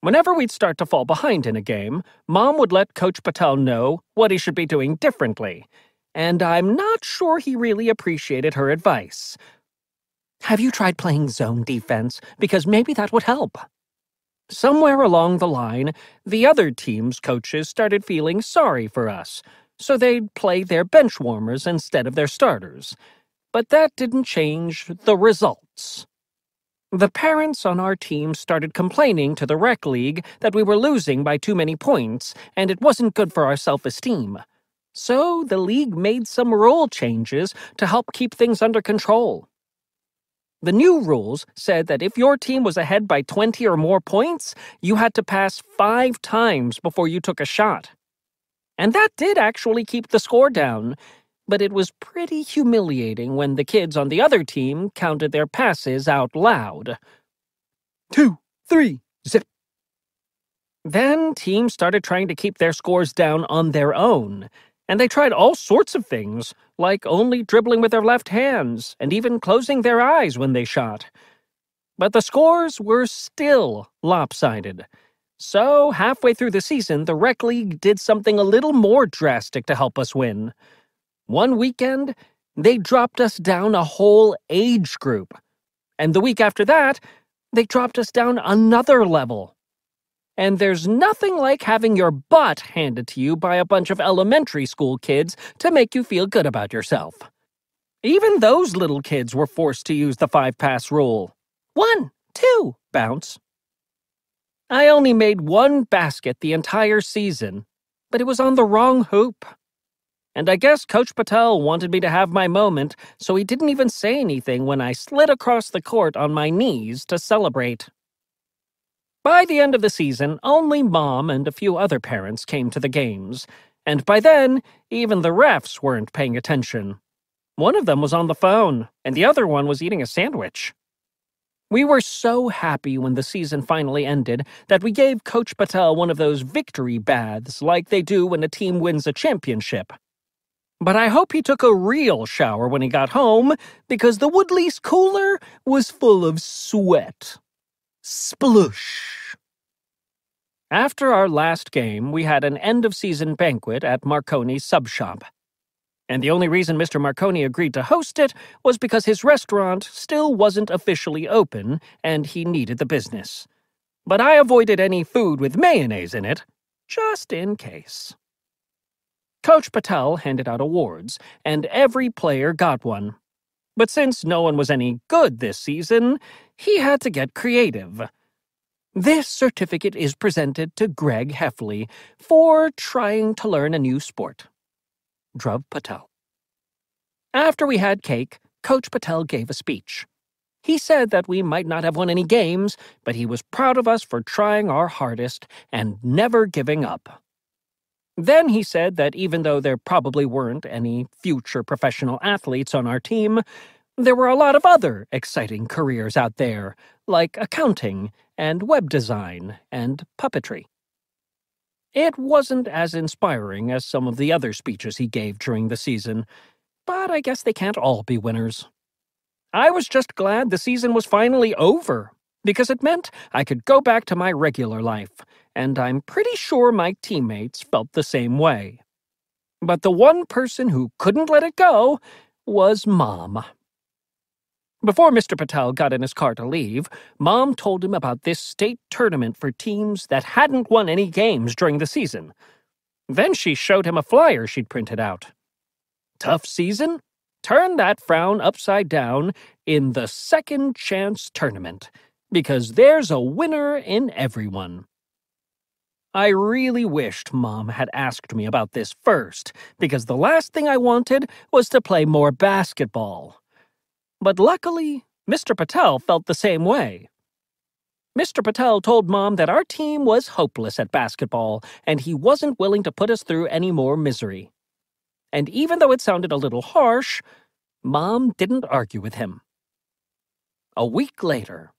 Speaker 1: Whenever we'd start to fall behind in a game, Mom would let Coach Patel know what he should be doing differently, and I'm not sure he really appreciated her advice. Have you tried playing zone defense? Because maybe that would help. Somewhere along the line, the other team's coaches started feeling sorry for us, so they'd play their bench warmers instead of their starters. But that didn't change the results. The parents on our team started complaining to the rec league that we were losing by too many points and it wasn't good for our self esteem. So the league made some rule changes to help keep things under control. The new rules said that if your team was ahead by 20 or more points, you had to pass five times before you took a shot. And that did actually keep the score down, but it was pretty humiliating when the kids on the other team counted their passes out loud. Two, three, zip. Then teams started trying to keep their scores down on their own, and they tried all sorts of things, like only dribbling with their left hands and even closing their eyes when they shot. But the scores were still lopsided. So, halfway through the season, the Rec League did something a little more drastic to help us win. One weekend, they dropped us down a whole age group. And the week after that, they dropped us down another level. And there's nothing like having your butt handed to you by a bunch of elementary school kids to make you feel good about yourself. Even those little kids were forced to use the five pass rule. One, two, bounce. I only made one basket the entire season, but it was on the wrong hoop. And I guess Coach Patel wanted me to have my moment, so he didn't even say anything when I slid across the court on my knees to celebrate. By the end of the season, only Mom and a few other parents came to the games, and by then, even the refs weren't paying attention. One of them was on the phone, and the other one was eating a sandwich. We were so happy when the season finally ended that we gave Coach Patel one of those victory baths like they do when a team wins a championship. But I hope he took a real shower when he got home, because the Woodley's cooler was full of sweat. Splush. After our last game, we had an end of season banquet at Marconi's sub shop. And the only reason Mr. Marconi agreed to host it was because his restaurant still wasn't officially open and he needed the business. But I avoided any food with mayonnaise in it, just in case. Coach Patel handed out awards, and every player got one. But since no one was any good this season, he had to get creative. This certificate is presented to Greg Heffley for trying to learn a new sport. Dhruv Patel. After we had cake, Coach Patel gave a speech. He said that we might not have won any games, but he was proud of us for trying our hardest and never giving up. Then he said that even though there probably weren't any future professional athletes on our team, there were a lot of other exciting careers out there, like accounting and web design and puppetry. It wasn't as inspiring as some of the other speeches he gave during the season, but I guess they can't all be winners. I was just glad the season was finally over, because it meant I could go back to my regular life and I'm pretty sure my teammates felt the same way. But the one person who couldn't let it go was Mom. Before Mr. Patel got in his car to leave, Mom told him about this state tournament for teams that hadn't won any games during the season. Then she showed him a flyer she'd printed out. Tough season? Turn that frown upside down in the Second Chance Tournament, because there's a winner in everyone. I really wished Mom had asked me about this first, because the last thing I wanted was to play more basketball. But luckily, Mr. Patel felt the same way. Mr. Patel told Mom that our team was hopeless at basketball and he wasn't willing to put us through any more misery. And even though it sounded a little harsh, Mom didn't argue with him. A week later,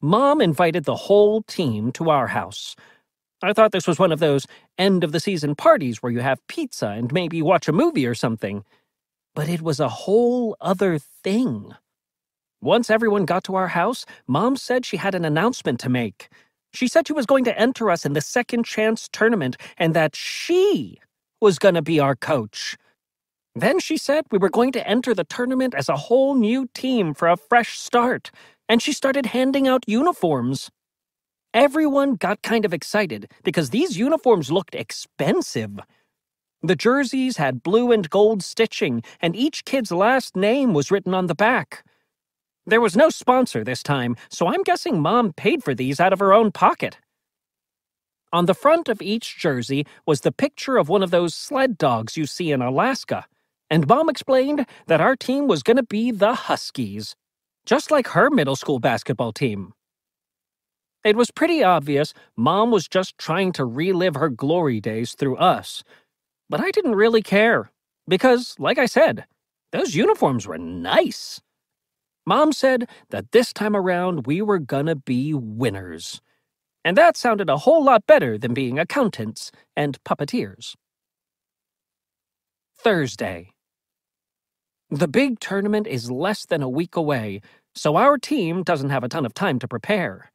Speaker 1: Mom invited the whole team to our house. I thought this was one of those end of the season parties where you have pizza and maybe watch a movie or something. But it was a whole other thing. Once everyone got to our house, Mom said she had an announcement to make. She said she was going to enter us in the second chance tournament and that she was going to be our coach. Then she said we were going to enter the tournament as a whole new team for a fresh start, and she started handing out uniforms. Everyone got kind of excited because these uniforms looked expensive. The jerseys had blue and gold stitching, and each kid's last name was written on the back. There was no sponsor this time, so I'm guessing Mom paid for these out of her own pocket. On the front of each jersey was the picture of one of those sled dogs you see in Alaska, and Mom explained that our team was going to be the Huskies, just like her middle school basketball team. It was pretty obvious Mom was just trying to relive her glory days through us, but I didn't really care, because, like I said, those uniforms were nice. Mom said that this time around we were gonna be winners. And that sounded a whole lot better than being accountants and puppeteers. Thursday. The big tournament is less than a week away, so our team doesn't have a ton of time to prepare.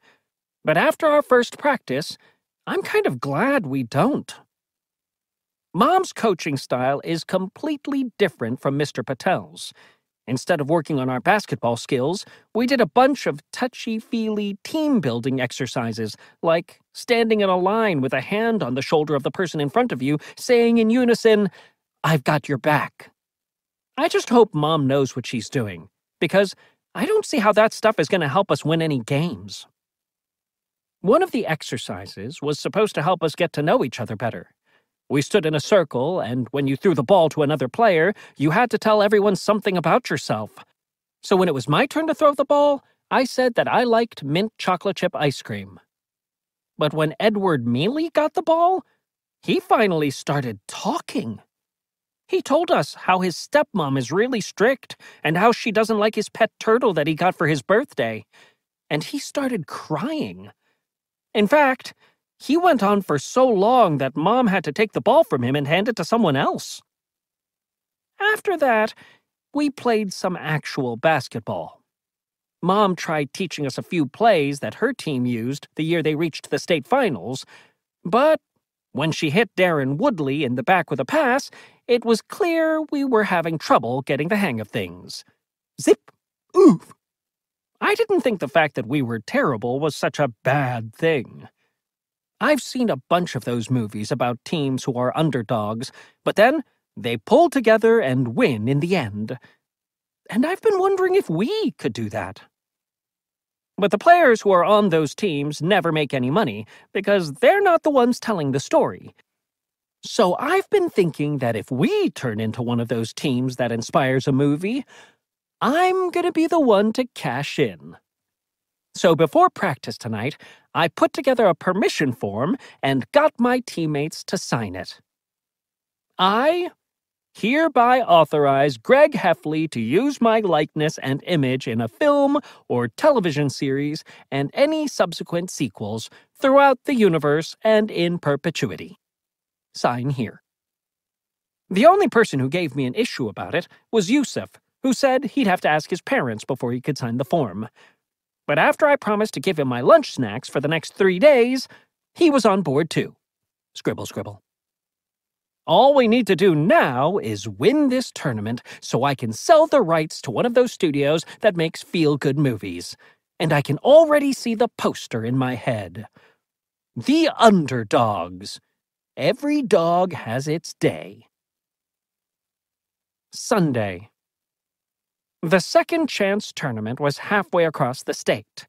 Speaker 1: But after our first practice, I'm kind of glad we don't. Mom's coaching style is completely different from Mr. Patel's. Instead of working on our basketball skills, we did a bunch of touchy feely team building exercises, like standing in a line with a hand on the shoulder of the person in front of you, saying in unison, I've got your back. I just hope Mom knows what she's doing, because I don't see how that stuff is going to help us win any games. One of the exercises was supposed to help us get to know each other better. We stood in a circle, and when you threw the ball to another player, you had to tell everyone something about yourself. So when it was my turn to throw the ball, I said that I liked mint chocolate chip ice cream. But when Edward Mealy got the ball, he finally started talking. He told us how his stepmom is really strict and how she doesn't like his pet turtle that he got for his birthday. And he started crying. In fact, he went on for so long that Mom had to take the ball from him and hand it to someone else. After that, we played some actual basketball. Mom tried teaching us a few plays that her team used the year they reached the state finals, but when she hit Darren Woodley in the back with a pass, it was clear we were having trouble getting the hang of things. Zip! Oof! I didn't think the fact that we were terrible was such a bad thing. I've seen a bunch of those movies about teams who are underdogs, but then they pull together and win in the end. And I've been wondering if we could do that. But the players who are on those teams never make any money because they're not the ones telling the story. So I've been thinking that if we turn into one of those teams that inspires a movie, I'm going to be the one to cash in. So before practice tonight, I put together a permission form and got my teammates to sign it. I hereby authorize Greg Heffley to use my likeness and image in a film or television series and any subsequent sequels throughout the universe and in perpetuity. Sign here. The only person who gave me an issue about it was Yusuf, who said he'd have to ask his parents before he could sign the form. But after I promised to give him my lunch snacks for the next three days, he was on board too. Scribble, scribble. All we need to do now is win this tournament so I can sell the rights to one of those studios that makes feel good movies. And I can already see the poster in my head. The Underdogs. Every dog has its day. Sunday. The second chance tournament was halfway across the state.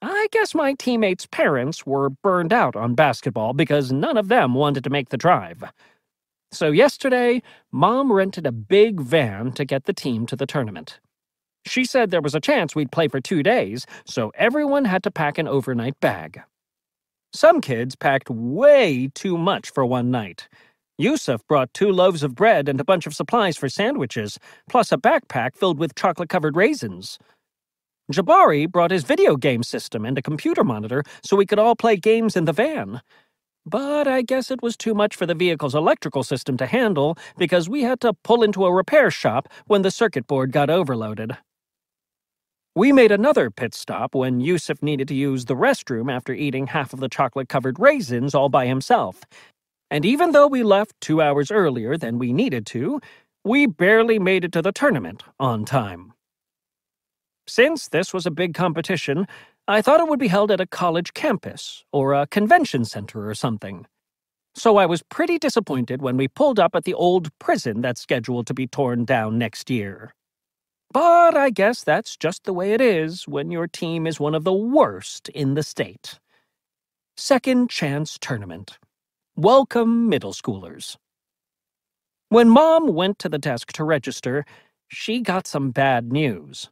Speaker 1: I guess my teammates' parents were burned out on basketball because none of them wanted to make the drive. So yesterday, Mom rented a big van to get the team to the tournament. She said there was a chance we'd play for two days, so everyone had to pack an overnight bag. Some kids packed way too much for one night. Yusuf brought two loaves of bread and a bunch of supplies for sandwiches, plus a backpack filled with chocolate covered raisins. Jabari brought his video game system and a computer monitor so we could all play games in the van. But I guess it was too much for the vehicle's electrical system to handle because we had to pull into a repair shop when the circuit board got overloaded. We made another pit stop when Yusuf needed to use the restroom after eating half of the chocolate covered raisins all by himself. And even though we left two hours earlier than we needed to, we barely made it to the tournament on time. Since this was a big competition, I thought it would be held at a college campus or a convention center or something. So I was pretty disappointed when we pulled up at the old prison that's scheduled to be torn down next year. But I guess that's just the way it is when your team is one of the worst in the state. Second Chance Tournament. Welcome, middle schoolers. When Mom went to the desk to register, she got some bad news.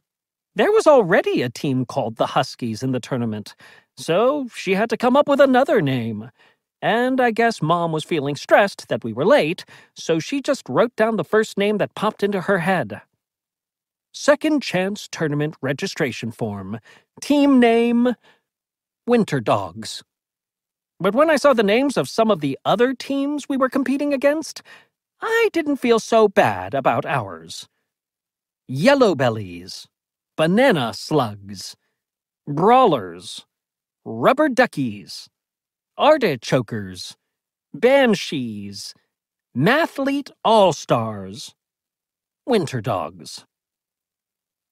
Speaker 1: There was already a team called the Huskies in the tournament, so she had to come up with another name. And I guess Mom was feeling stressed that we were late, so she just wrote down the first name that popped into her head. Second Chance Tournament Registration Form. Team name Winter Dogs. But when I saw the names of some of the other teams we were competing against, I didn't feel so bad about ours. Yellow Bellies banana slugs, brawlers, rubber duckies, artichokers, banshees, mathlete all-stars, winter dogs.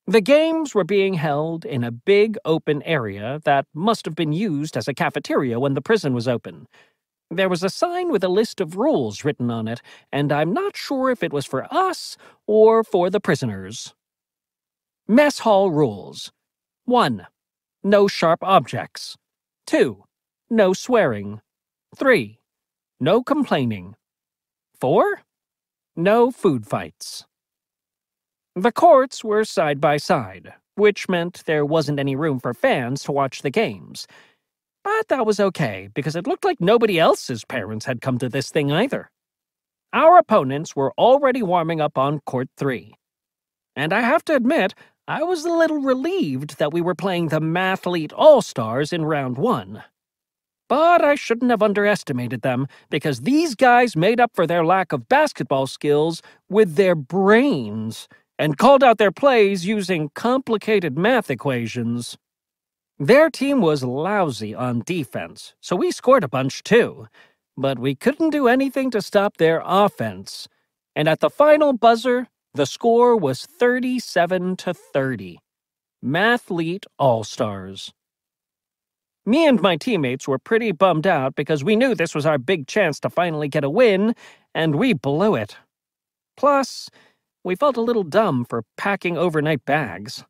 Speaker 1: The games were being held in a big open area that must have been used as a cafeteria when the prison was open. There was a sign with a list of rules written on it, and I'm not sure if it was for us or for the prisoners. Mess Hall Rules 1. No sharp objects. 2. No swearing. 3. No complaining. 4. No food fights. The courts were side by side, which meant there wasn't any room for fans to watch the games. But that was okay, because it looked like nobody else's parents had come to this thing either. Our opponents were already warming up on Court 3. And I have to admit, I was a little relieved that we were playing the Mathlete All Stars in round one. But I shouldn't have underestimated them, because these guys made up for their lack of basketball skills with their brains and called out their plays using complicated math equations. Their team was lousy on defense, so we scored a bunch too, but we couldn't do anything to stop their offense. And at the final buzzer, the score was 37 to 30. Mathlete All Stars. Me and my teammates were pretty bummed out because we knew this was our big chance to finally get a win, and we blew it. Plus, we felt a little dumb for packing overnight bags.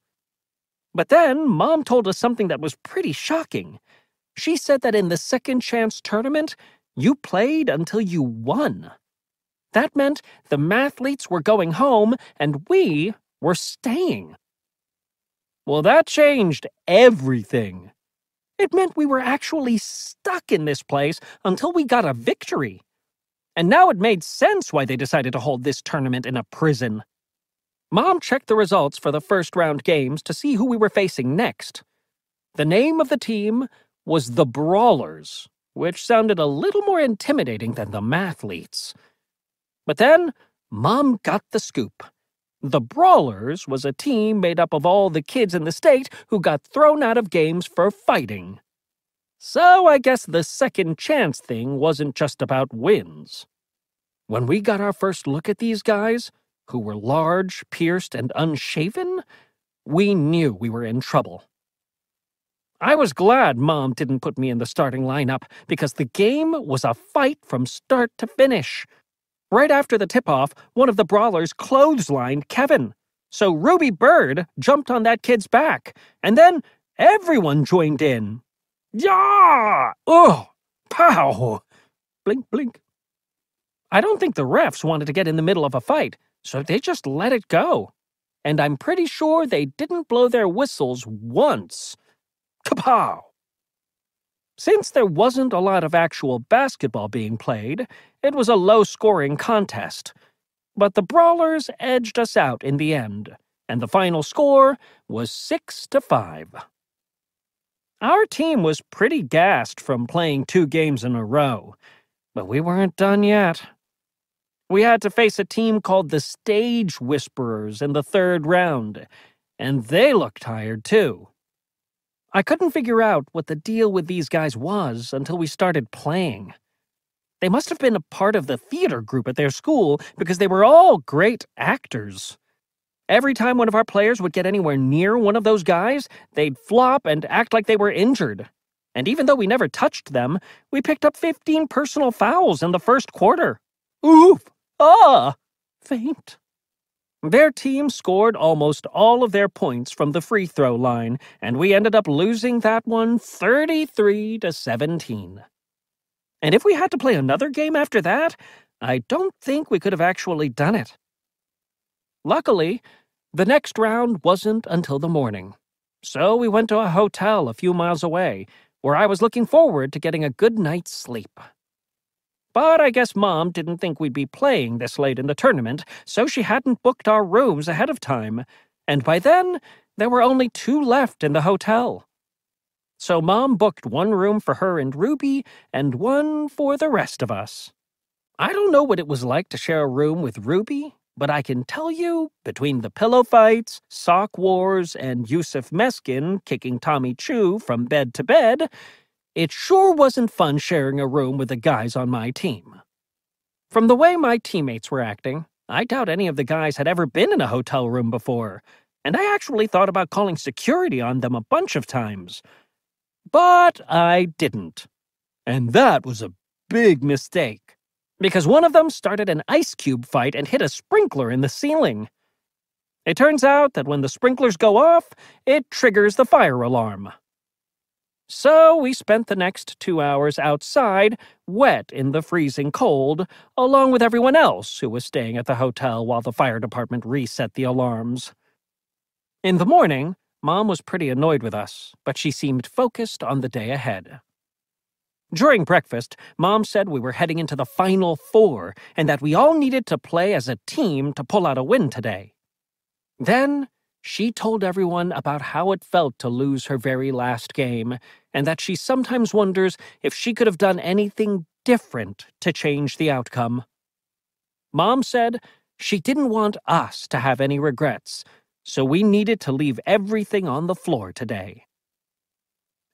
Speaker 1: But then, Mom told us something that was pretty shocking. She said that in the second chance tournament, you played until you won. That meant the mathletes were going home and we were staying. Well, that changed everything. It meant we were actually stuck in this place until we got a victory. And now it made sense why they decided to hold this tournament in a prison. Mom checked the results for the first round games to see who we were facing next. The name of the team was the Brawlers, which sounded a little more intimidating than the Mathletes. But then, Mom got the scoop. The Brawlers was a team made up of all the kids in the state who got thrown out of games for fighting. So I guess the second chance thing wasn't just about wins. When we got our first look at these guys, who were large, pierced, and unshaven, we knew we were in trouble. I was glad Mom didn't put me in the starting lineup because the game was a fight from start to finish. Right after the tip off, one of the brawlers clotheslined Kevin. So Ruby Bird jumped on that kid's back, and then everyone joined in. Yeah! Oh! Pow! Blink, blink. I don't think the refs wanted to get in the middle of a fight, so they just let it go. And I'm pretty sure they didn't blow their whistles once. Kapow! Since there wasn't a lot of actual basketball being played, it was a low scoring contest. But the Brawlers edged us out in the end, and the final score was 6 to 5. Our team was pretty gassed from playing two games in a row, but we weren't done yet. We had to face a team called the Stage Whisperers in the third round, and they looked tired too. I couldn't figure out what the deal with these guys was until we started playing. They must have been a part of the theater group at their school because they were all great actors. Every time one of our players would get anywhere near one of those guys, they'd flop and act like they were injured. And even though we never touched them, we picked up 15 personal fouls in the first quarter. Oof! Ah! Faint. Their team scored almost all of their points from the free throw line, and we ended up losing that one 33 to 17. And if we had to play another game after that, I don't think we could have actually done it. Luckily, the next round wasn't until the morning. So we went to a hotel a few miles away, where I was looking forward to getting a good night's sleep. But I guess Mom didn't think we'd be playing this late in the tournament, so she hadn't booked our rooms ahead of time. And by then, there were only two left in the hotel. So Mom booked one room for her and Ruby, and one for the rest of us. I don't know what it was like to share a room with Ruby, but I can tell you, between the pillow fights, sock wars, and Yusuf Meskin kicking Tommy Chu from bed to bed, it sure wasn't fun sharing a room with the guys on my team. From the way my teammates were acting, I doubt any of the guys had ever been in a hotel room before, and I actually thought about calling security on them a bunch of times. But I didn't. And that was a big mistake, because one of them started an ice cube fight and hit a sprinkler in the ceiling. It turns out that when the sprinklers go off, it triggers the fire alarm. So we spent the next two hours outside, wet in the freezing cold, along with everyone else who was staying at the hotel while the fire department reset the alarms. In the morning, Mom was pretty annoyed with us, but she seemed focused on the day ahead. During breakfast, Mom said we were heading into the Final Four and that we all needed to play as a team to pull out a win today. Then she told everyone about how it felt to lose her very last game, and that she sometimes wonders if she could have done anything different to change the outcome. Mom said she didn't want us to have any regrets, so we needed to leave everything on the floor today.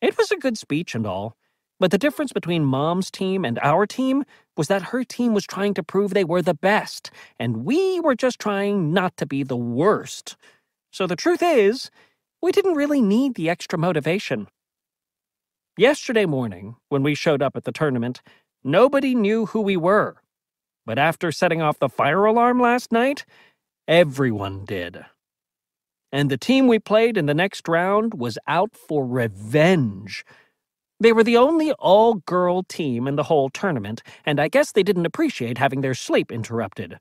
Speaker 1: It was a good speech and all, but the difference between Mom's team and our team was that her team was trying to prove they were the best, and we were just trying not to be the worst. So the truth is, we didn't really need the extra motivation. Yesterday morning, when we showed up at the tournament, nobody knew who we were. But after setting off the fire alarm last night, everyone did. And the team we played in the next round was out for revenge. They were the only all girl team in the whole tournament, and I guess they didn't appreciate having their sleep interrupted.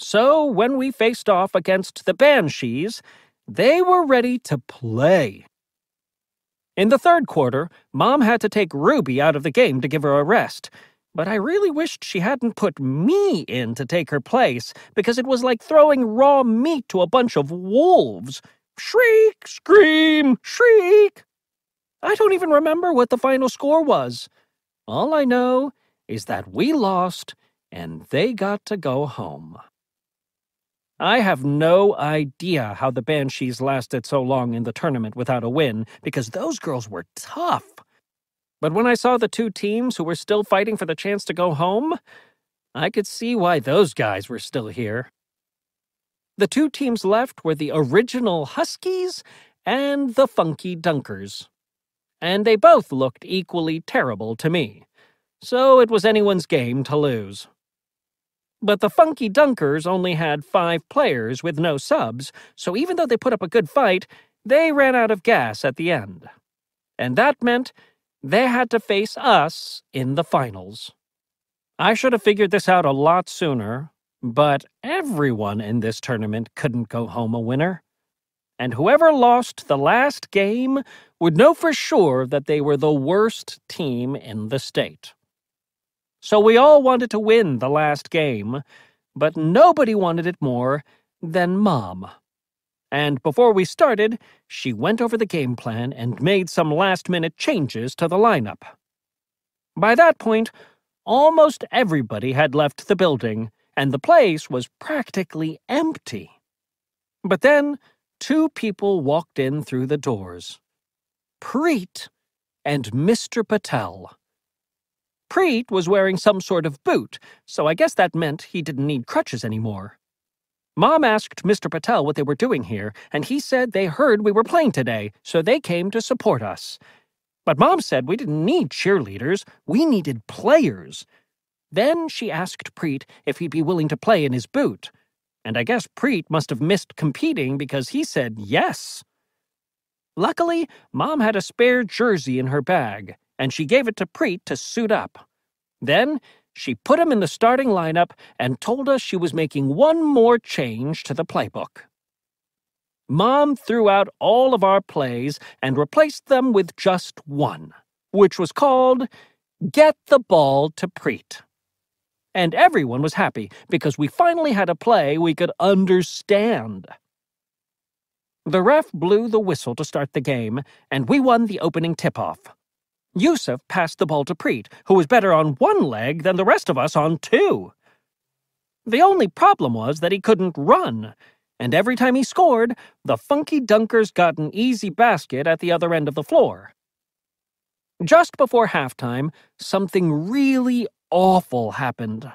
Speaker 1: So when we faced off against the Banshees, they were ready to play. In the third quarter, Mom had to take Ruby out of the game to give her a rest, but I really wished she hadn't put me in to take her place because it was like throwing raw meat to a bunch of wolves. Shriek, scream, shriek. I don't even remember what the final score was. All I know is that we lost and they got to go home. I have no idea how the Banshees lasted so long in the tournament without a win, because those girls were tough. But when I saw the two teams who were still fighting for the chance to go home, I could see why those guys were still here. The two teams left were the original Huskies and the Funky Dunkers. And they both looked equally terrible to me, so it was anyone's game to lose. But the Funky Dunkers only had five players with no subs, so even though they put up a good fight, they ran out of gas at the end. And that meant they had to face us in the finals. I should have figured this out a lot sooner, but everyone in this tournament couldn't go home a winner. And whoever lost the last game would know for sure that they were the worst team in the state. So we all wanted to win the last game, but nobody wanted it more than Mom. And before we started, she went over the game plan and made some last minute changes to the lineup. By that point, almost everybody had left the building, and the place was practically empty. But then, two people walked in through the doors Preet and Mr. Patel. Preet was wearing some sort of boot, so I guess that meant he didn't need crutches anymore. Mom asked Mr. Patel what they were doing here, and he said they heard we were playing today, so they came to support us. But Mom said we didn't need cheerleaders, we needed players. Then she asked Preet if he'd be willing to play in his boot. And I guess Preet must have missed competing because he said yes. Luckily, Mom had a spare jersey in her bag, and she gave it to Preet to suit up. Then she put him in the starting lineup and told us she was making one more change to the playbook. Mom threw out all of our plays and replaced them with just one, which was called Get the Ball to Preet. And everyone was happy because we finally had a play we could understand. The ref blew the whistle to start the game, and we won the opening tip off. Yusuf passed the ball to Preet, who was better on one leg than the rest of us on two. The only problem was that he couldn't run, and every time he scored, the Funky Dunkers got an easy basket at the other end of the floor. Just before halftime, something really awful happened.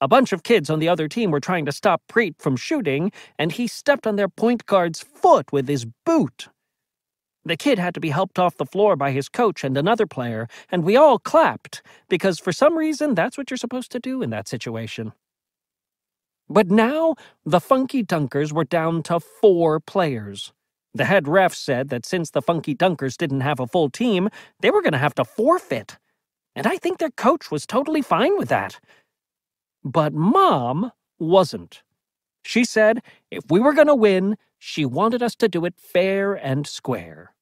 Speaker 1: A bunch of kids on the other team were trying to stop Preet from shooting, and he stepped on their point guard's foot with his boot. The kid had to be helped off the floor by his coach and another player, and we all clapped, because for some reason that's what you're supposed to do in that situation. But now, the Funky Dunkers were down to four players. The head ref said that since the Funky Dunkers didn't have a full team, they were going to have to forfeit. And I think their coach was totally fine with that. But Mom wasn't. She said if we were going to win, she wanted us to do it fair and square.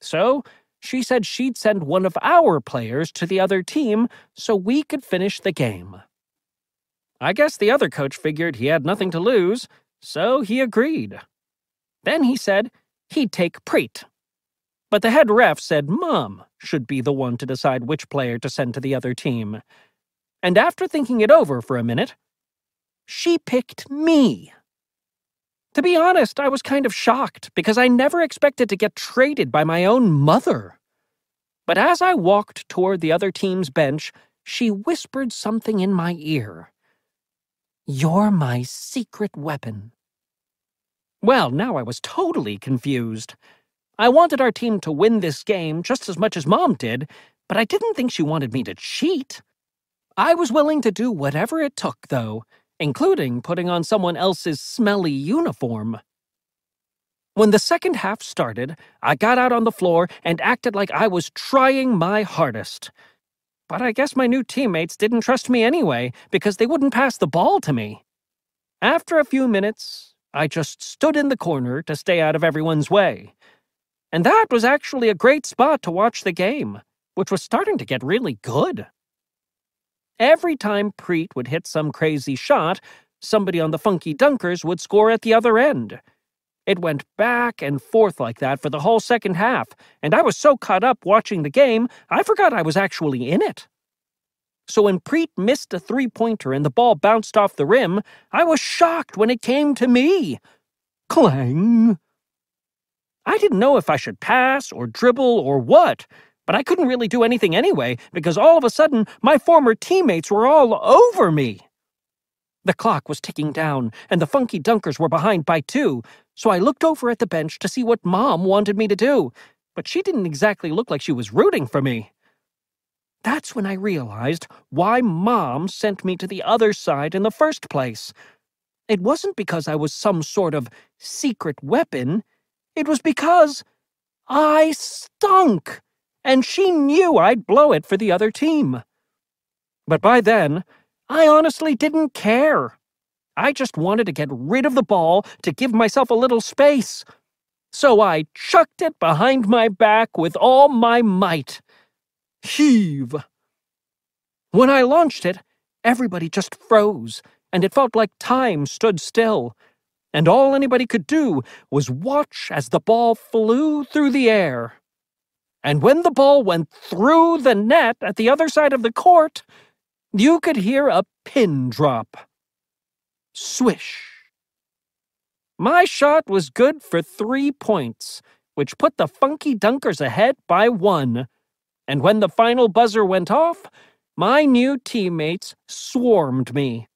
Speaker 1: So she said she'd send one of our players to the other team so we could finish the game. I guess the other coach figured he had nothing to lose, so he agreed. Then he said he'd take Preet. But the head ref said Mom should be the one to decide which player to send to the other team. And after thinking it over for a minute, she picked me. To be honest, I was kind of shocked because I never expected to get traded by my own mother. But as I walked toward the other team's bench, she whispered something in my ear. You're my secret weapon. Well, now I was totally confused. I wanted our team to win this game just as much as Mom did, but I didn't think she wanted me to cheat. I was willing to do whatever it took, though, including putting on someone else's smelly uniform. When the second half started, I got out on the floor and acted like I was trying my hardest. But I guess my new teammates didn't trust me anyway, because they wouldn't pass the ball to me. After a few minutes, I just stood in the corner to stay out of everyone's way. And that was actually a great spot to watch the game, which was starting to get really good. Every time Preet would hit some crazy shot, somebody on the Funky Dunkers would score at the other end. It went back and forth like that for the whole second half, and I was so caught up watching the game, I forgot I was actually in it. So when Preet missed a three pointer and the ball bounced off the rim, I was shocked when it came to me. Clang! I didn't know if I should pass or dribble or what, but I couldn't really do anything anyway, because all of a sudden, my former teammates were all over me. The clock was ticking down, and the Funky Dunkers were behind by two, so I looked over at the bench to see what Mom wanted me to do, but she didn't exactly look like she was rooting for me. That's when I realized why Mom sent me to the other side in the first place. It wasn't because I was some sort of secret weapon. It was because I stunk, and she knew I'd blow it for the other team. But by then, I honestly didn't care. I just wanted to get rid of the ball to give myself a little space. So I chucked it behind my back with all my might. Heave! When I launched it, everybody just froze, and it felt like time stood still. And all anybody could do was watch as the ball flew through the air. And when the ball went through the net at the other side of the court, you could hear a pin drop. Swish. My shot was good for three points, which put the Funky Dunkers ahead by one. And when the final buzzer went off, my new teammates swarmed me.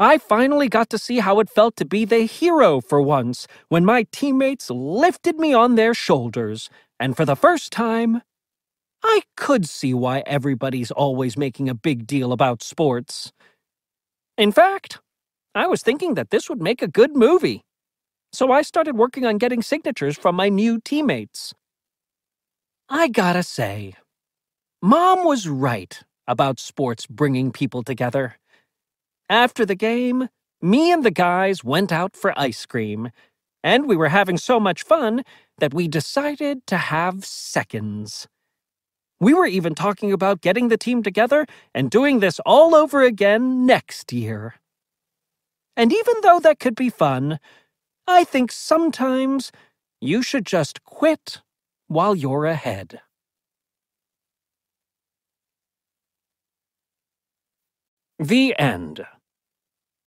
Speaker 1: I finally got to see how it felt to be the hero for once when my teammates lifted me on their shoulders, and for the first time, I could see why everybody's always making a big deal about sports. In fact, I was thinking that this would make a good movie. So I started working on getting signatures from my new teammates. I gotta say, Mom was right about sports bringing people together. After the game, me and the guys went out for ice cream, and we were having so much fun that we decided to have seconds. We were even talking about getting the team together and doing this all over again next year. And even though that could be fun, I think sometimes you should just quit while you're ahead. The End